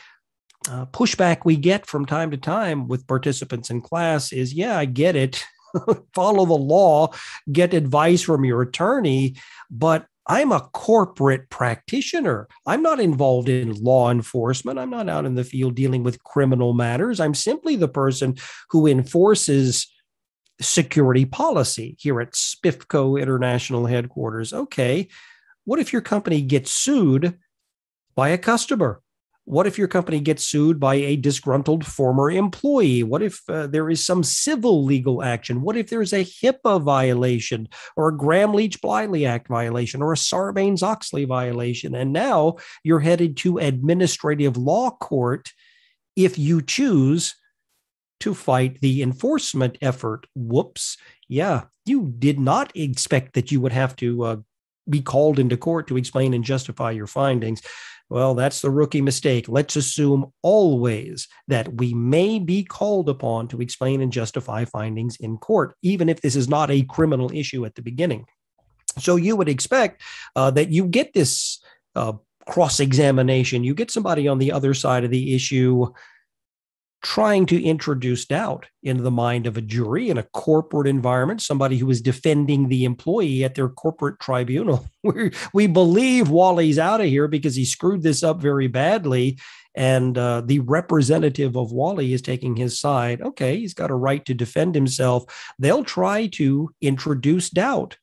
uh, pushback we get from time to time with participants in class is yeah, I get it. Follow the law, get advice from your attorney, but I'm a corporate practitioner. I'm not involved in law enforcement. I'm not out in the field dealing with criminal matters. I'm simply the person who enforces security policy here at SPIFCO International Headquarters. Okay, what if your company gets sued by a customer? What if your company gets sued by a disgruntled former employee? What if uh, there is some civil legal action? What if there's a HIPAA violation or a Gramm Leach Bliley Act violation or a Sarbanes Oxley violation? And now you're headed to administrative law court if you choose to fight the enforcement effort. Whoops. Yeah, you did not expect that you would have to uh, be called into court to explain and justify your findings. Well, that's the rookie mistake. Let's assume always that we may be called upon to explain and justify findings in court, even if this is not a criminal issue at the beginning. So you would expect uh, that you get this uh, cross examination, you get somebody on the other side of the issue trying to introduce doubt into the mind of a jury in a corporate environment, somebody who is defending the employee at their corporate tribunal. we, we believe Wally's out of here because he screwed this up very badly. And uh, the representative of Wally is taking his side. Okay, he's got a right to defend himself. They'll try to introduce doubt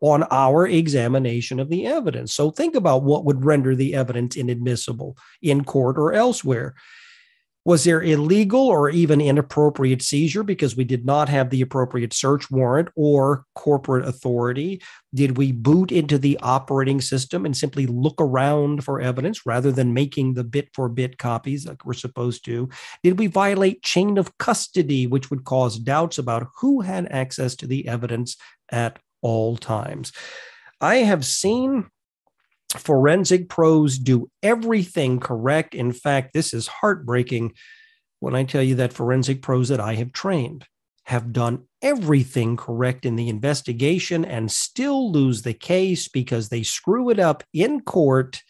on our examination of the evidence. So think about what would render the evidence inadmissible in court or elsewhere. Was there illegal or even inappropriate seizure because we did not have the appropriate search warrant or corporate authority? Did we boot into the operating system and simply look around for evidence rather than making the bit for bit copies like we're supposed to? Did we violate chain of custody, which would cause doubts about who had access to the evidence at all times? I have seen forensic pros do everything correct. In fact, this is heartbreaking when I tell you that forensic pros that I have trained have done everything correct in the investigation and still lose the case because they screw it up in court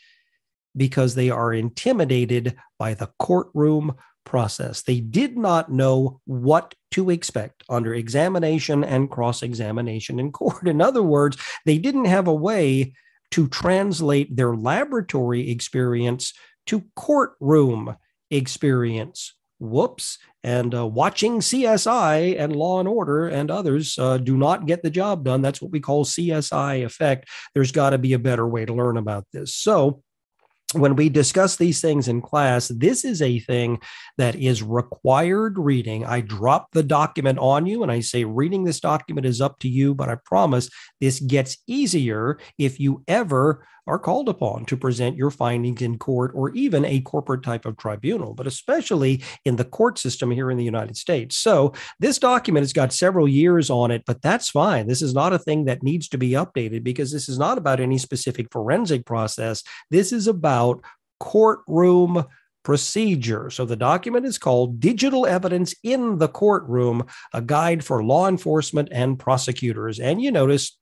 because they are intimidated by the courtroom process. They did not know what to expect under examination and cross examination in court. In other words, they didn't have a way to translate their laboratory experience to courtroom experience. Whoops. And uh, watching CSI and Law and Order and others uh, do not get the job done. That's what we call CSI effect. There's got to be a better way to learn about this. So, when we discuss these things in class, this is a thing that is required reading. I drop the document on you and I say, reading this document is up to you, but I promise this gets easier if you ever are called upon to present your findings in court or even a corporate type of tribunal, but especially in the court system here in the United States. So this document has got several years on it, but that's fine. This is not a thing that needs to be updated because this is not about any specific forensic process. This is about courtroom procedure. So the document is called Digital Evidence in the Courtroom, a guide for law enforcement and prosecutors. And you notice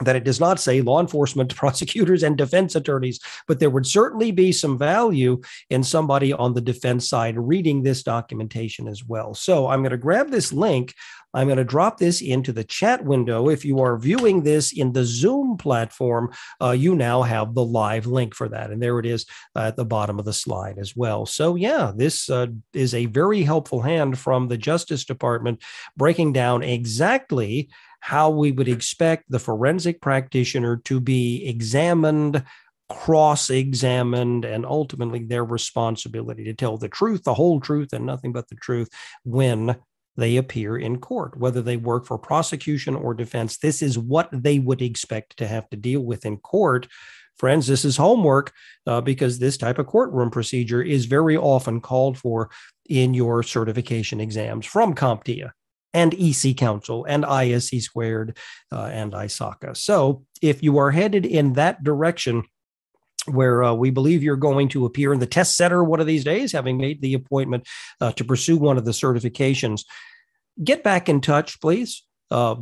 that it does not say law enforcement, prosecutors, and defense attorneys, but there would certainly be some value in somebody on the defense side reading this documentation as well. So I'm going to grab this link. I'm going to drop this into the chat window. If you are viewing this in the Zoom platform, uh, you now have the live link for that. And there it is uh, at the bottom of the slide as well. So, yeah, this uh, is a very helpful hand from the Justice Department breaking down exactly how we would expect the forensic practitioner to be examined, cross examined, and ultimately their responsibility to tell the truth, the whole truth, and nothing but the truth when they appear in court, whether they work for prosecution or defense. This is what they would expect to have to deal with in court. Friends, this is homework uh, because this type of courtroom procedure is very often called for in your certification exams from CompTIA and EC Council and ISC squared uh, and ISACA. So if you are headed in that direction, where uh, we believe you're going to appear in the test center one of these days, having made the appointment uh, to pursue one of the certifications. Get back in touch, please. Uh,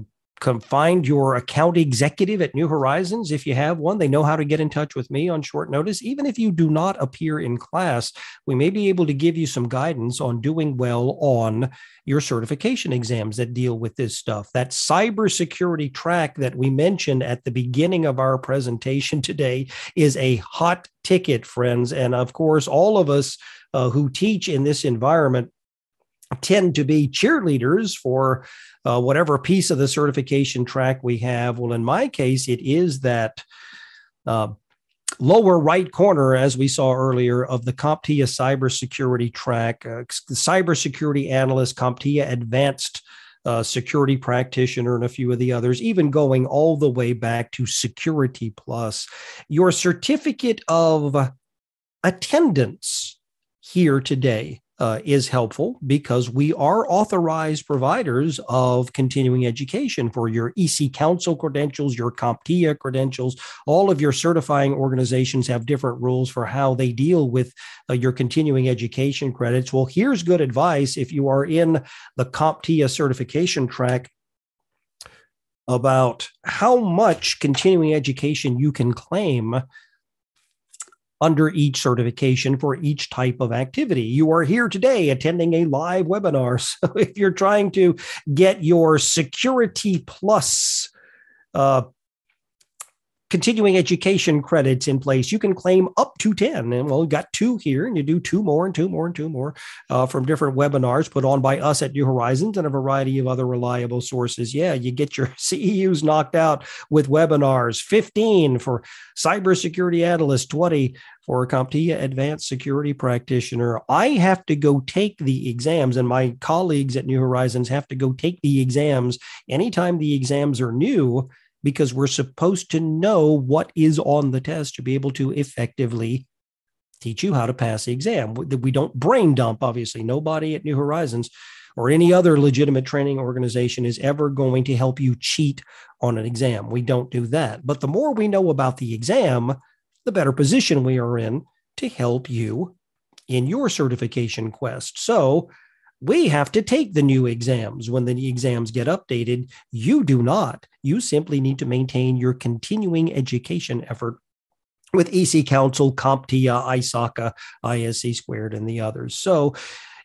come find your account executive at New Horizons if you have one. They know how to get in touch with me on short notice. Even if you do not appear in class, we may be able to give you some guidance on doing well on your certification exams that deal with this stuff. That cybersecurity track that we mentioned at the beginning of our presentation today is a hot ticket, friends. And of course, all of us uh, who teach in this environment tend to be cheerleaders for uh, whatever piece of the certification track we have. Well, in my case, it is that uh, lower right corner, as we saw earlier, of the CompTIA cybersecurity track, uh, cybersecurity analyst, CompTIA advanced uh, security practitioner, and a few of the others, even going all the way back to Security Plus. Your certificate of attendance here today uh, is helpful because we are authorized providers of continuing education for your EC Council credentials, your CompTIA credentials. All of your certifying organizations have different rules for how they deal with uh, your continuing education credits. Well, here's good advice if you are in the CompTIA certification track about how much continuing education you can claim under each certification for each type of activity. You are here today attending a live webinar. So if you're trying to get your Security Plus uh, continuing education credits in place, you can claim up to 10. And well, we got two here, and you do two more and two more and two more uh, from different webinars put on by us at New Horizons and a variety of other reliable sources. Yeah, you get your CEUs knocked out with webinars 15 for cybersecurity analyst, 20 for CompTIA advanced security practitioner. I have to go take the exams, and my colleagues at New Horizons have to go take the exams anytime the exams are new because we're supposed to know what is on the test to be able to effectively teach you how to pass the exam. We don't brain dump, obviously. Nobody at New Horizons or any other legitimate training organization is ever going to help you cheat on an exam. We don't do that. But the more we know about the exam, the better position we are in to help you in your certification quest. So, we have to take the new exams when the exams get updated. You do not. You simply need to maintain your continuing education effort with EC Council, CompTIA, ISACA, ISC squared, and the others. So,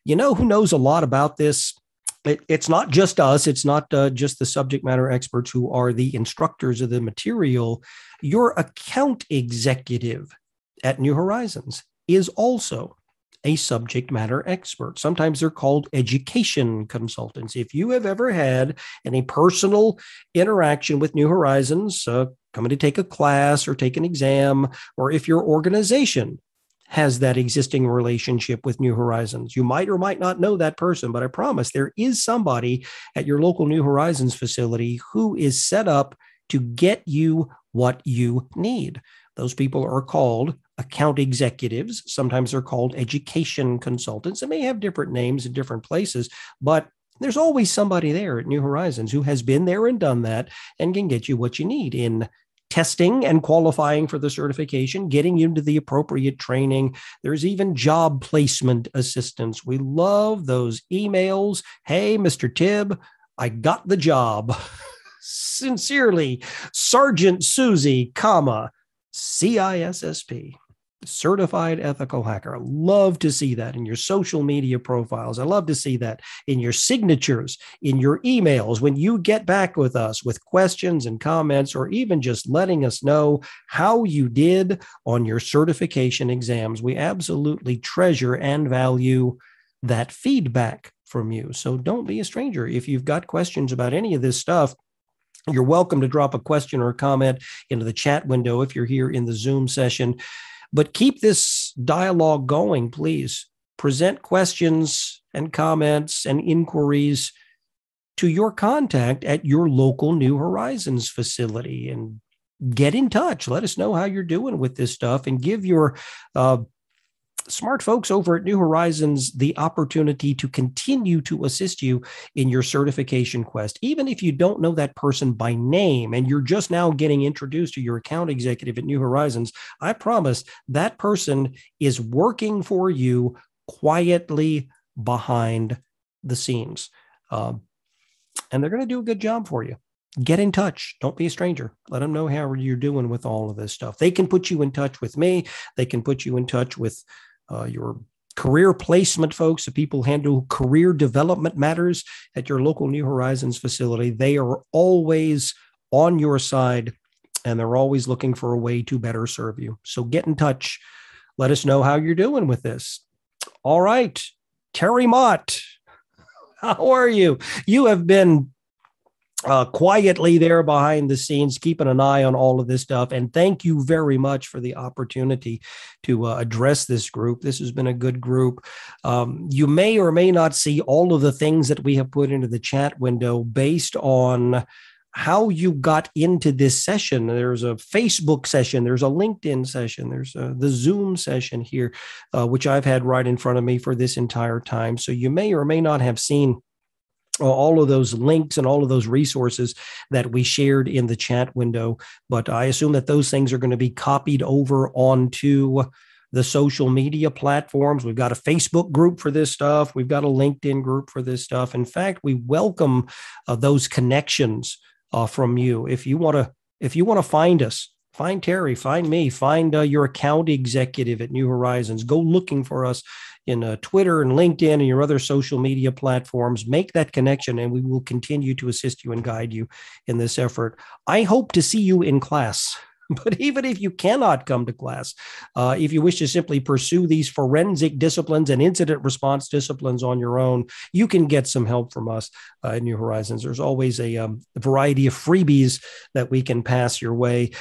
you know who knows a lot about this? It, it's not just us. It's not uh, just the subject matter experts who are the instructors of the material. Your account executive at New Horizons is also a subject matter expert. Sometimes they're called education consultants. If you have ever had any personal interaction with New Horizons, uh, coming to take a class or take an exam, or if your organization has that existing relationship with New Horizons. You might or might not know that person, but I promise there is somebody at your local New Horizons facility who is set up to get you what you need. Those people are called account executives. Sometimes they're called education consultants. They may have different names in different places, but there's always somebody there at New Horizons who has been there and done that and can get you what you need in testing and qualifying for the certification, getting you into the appropriate training. There's even job placement assistance. We love those emails. Hey, Mr. Tibb, I got the job. Sincerely, Sergeant Susie, comma, CISSP certified ethical hacker. I love to see that in your social media profiles. I love to see that in your signatures, in your emails, when you get back with us with questions and comments, or even just letting us know how you did on your certification exams. We absolutely treasure and value that feedback from you. So don't be a stranger. If you've got questions about any of this stuff, you're welcome to drop a question or a comment into the chat window if you're here in the Zoom session. But keep this dialogue going, please. Present questions and comments and inquiries to your contact at your local New Horizons facility and get in touch. Let us know how you're doing with this stuff and give your uh, smart folks over at New Horizons the opportunity to continue to assist you in your certification quest. Even if you don't know that person by name and you're just now getting introduced to your account executive at New Horizons, I promise that person is working for you quietly behind the scenes. Um, and they're going to do a good job for you get in touch. Don't be a stranger. Let them know how you're doing with all of this stuff. They can put you in touch with me. They can put you in touch with uh, your career placement folks, the people handle career development matters at your local New Horizons facility. They are always on your side and they're always looking for a way to better serve you. So get in touch. Let us know how you're doing with this. All right. Terry Mott, how are you? You have been uh, quietly there behind the scenes, keeping an eye on all of this stuff. And thank you very much for the opportunity to uh, address this group. This has been a good group. Um, you may or may not see all of the things that we have put into the chat window based on how you got into this session. There's a Facebook session, there's a LinkedIn session, there's a, the Zoom session here, uh, which I've had right in front of me for this entire time. So you may or may not have seen all of those links and all of those resources that we shared in the chat window. But I assume that those things are going to be copied over onto the social media platforms. We've got a Facebook group for this stuff. We've got a LinkedIn group for this stuff. In fact, we welcome uh, those connections uh, from you. If you want to, if you want to find us, find Terry, find me, find uh, your account executive at New Horizons. Go looking for us in uh, Twitter and LinkedIn and your other social media platforms. Make that connection, and we will continue to assist you and guide you in this effort. I hope to see you in class. But even if you cannot come to class, uh, if you wish to simply pursue these forensic disciplines and incident response disciplines on your own, you can get some help from us uh, at New Horizons. There's always a, um, a variety of freebies that we can pass your way.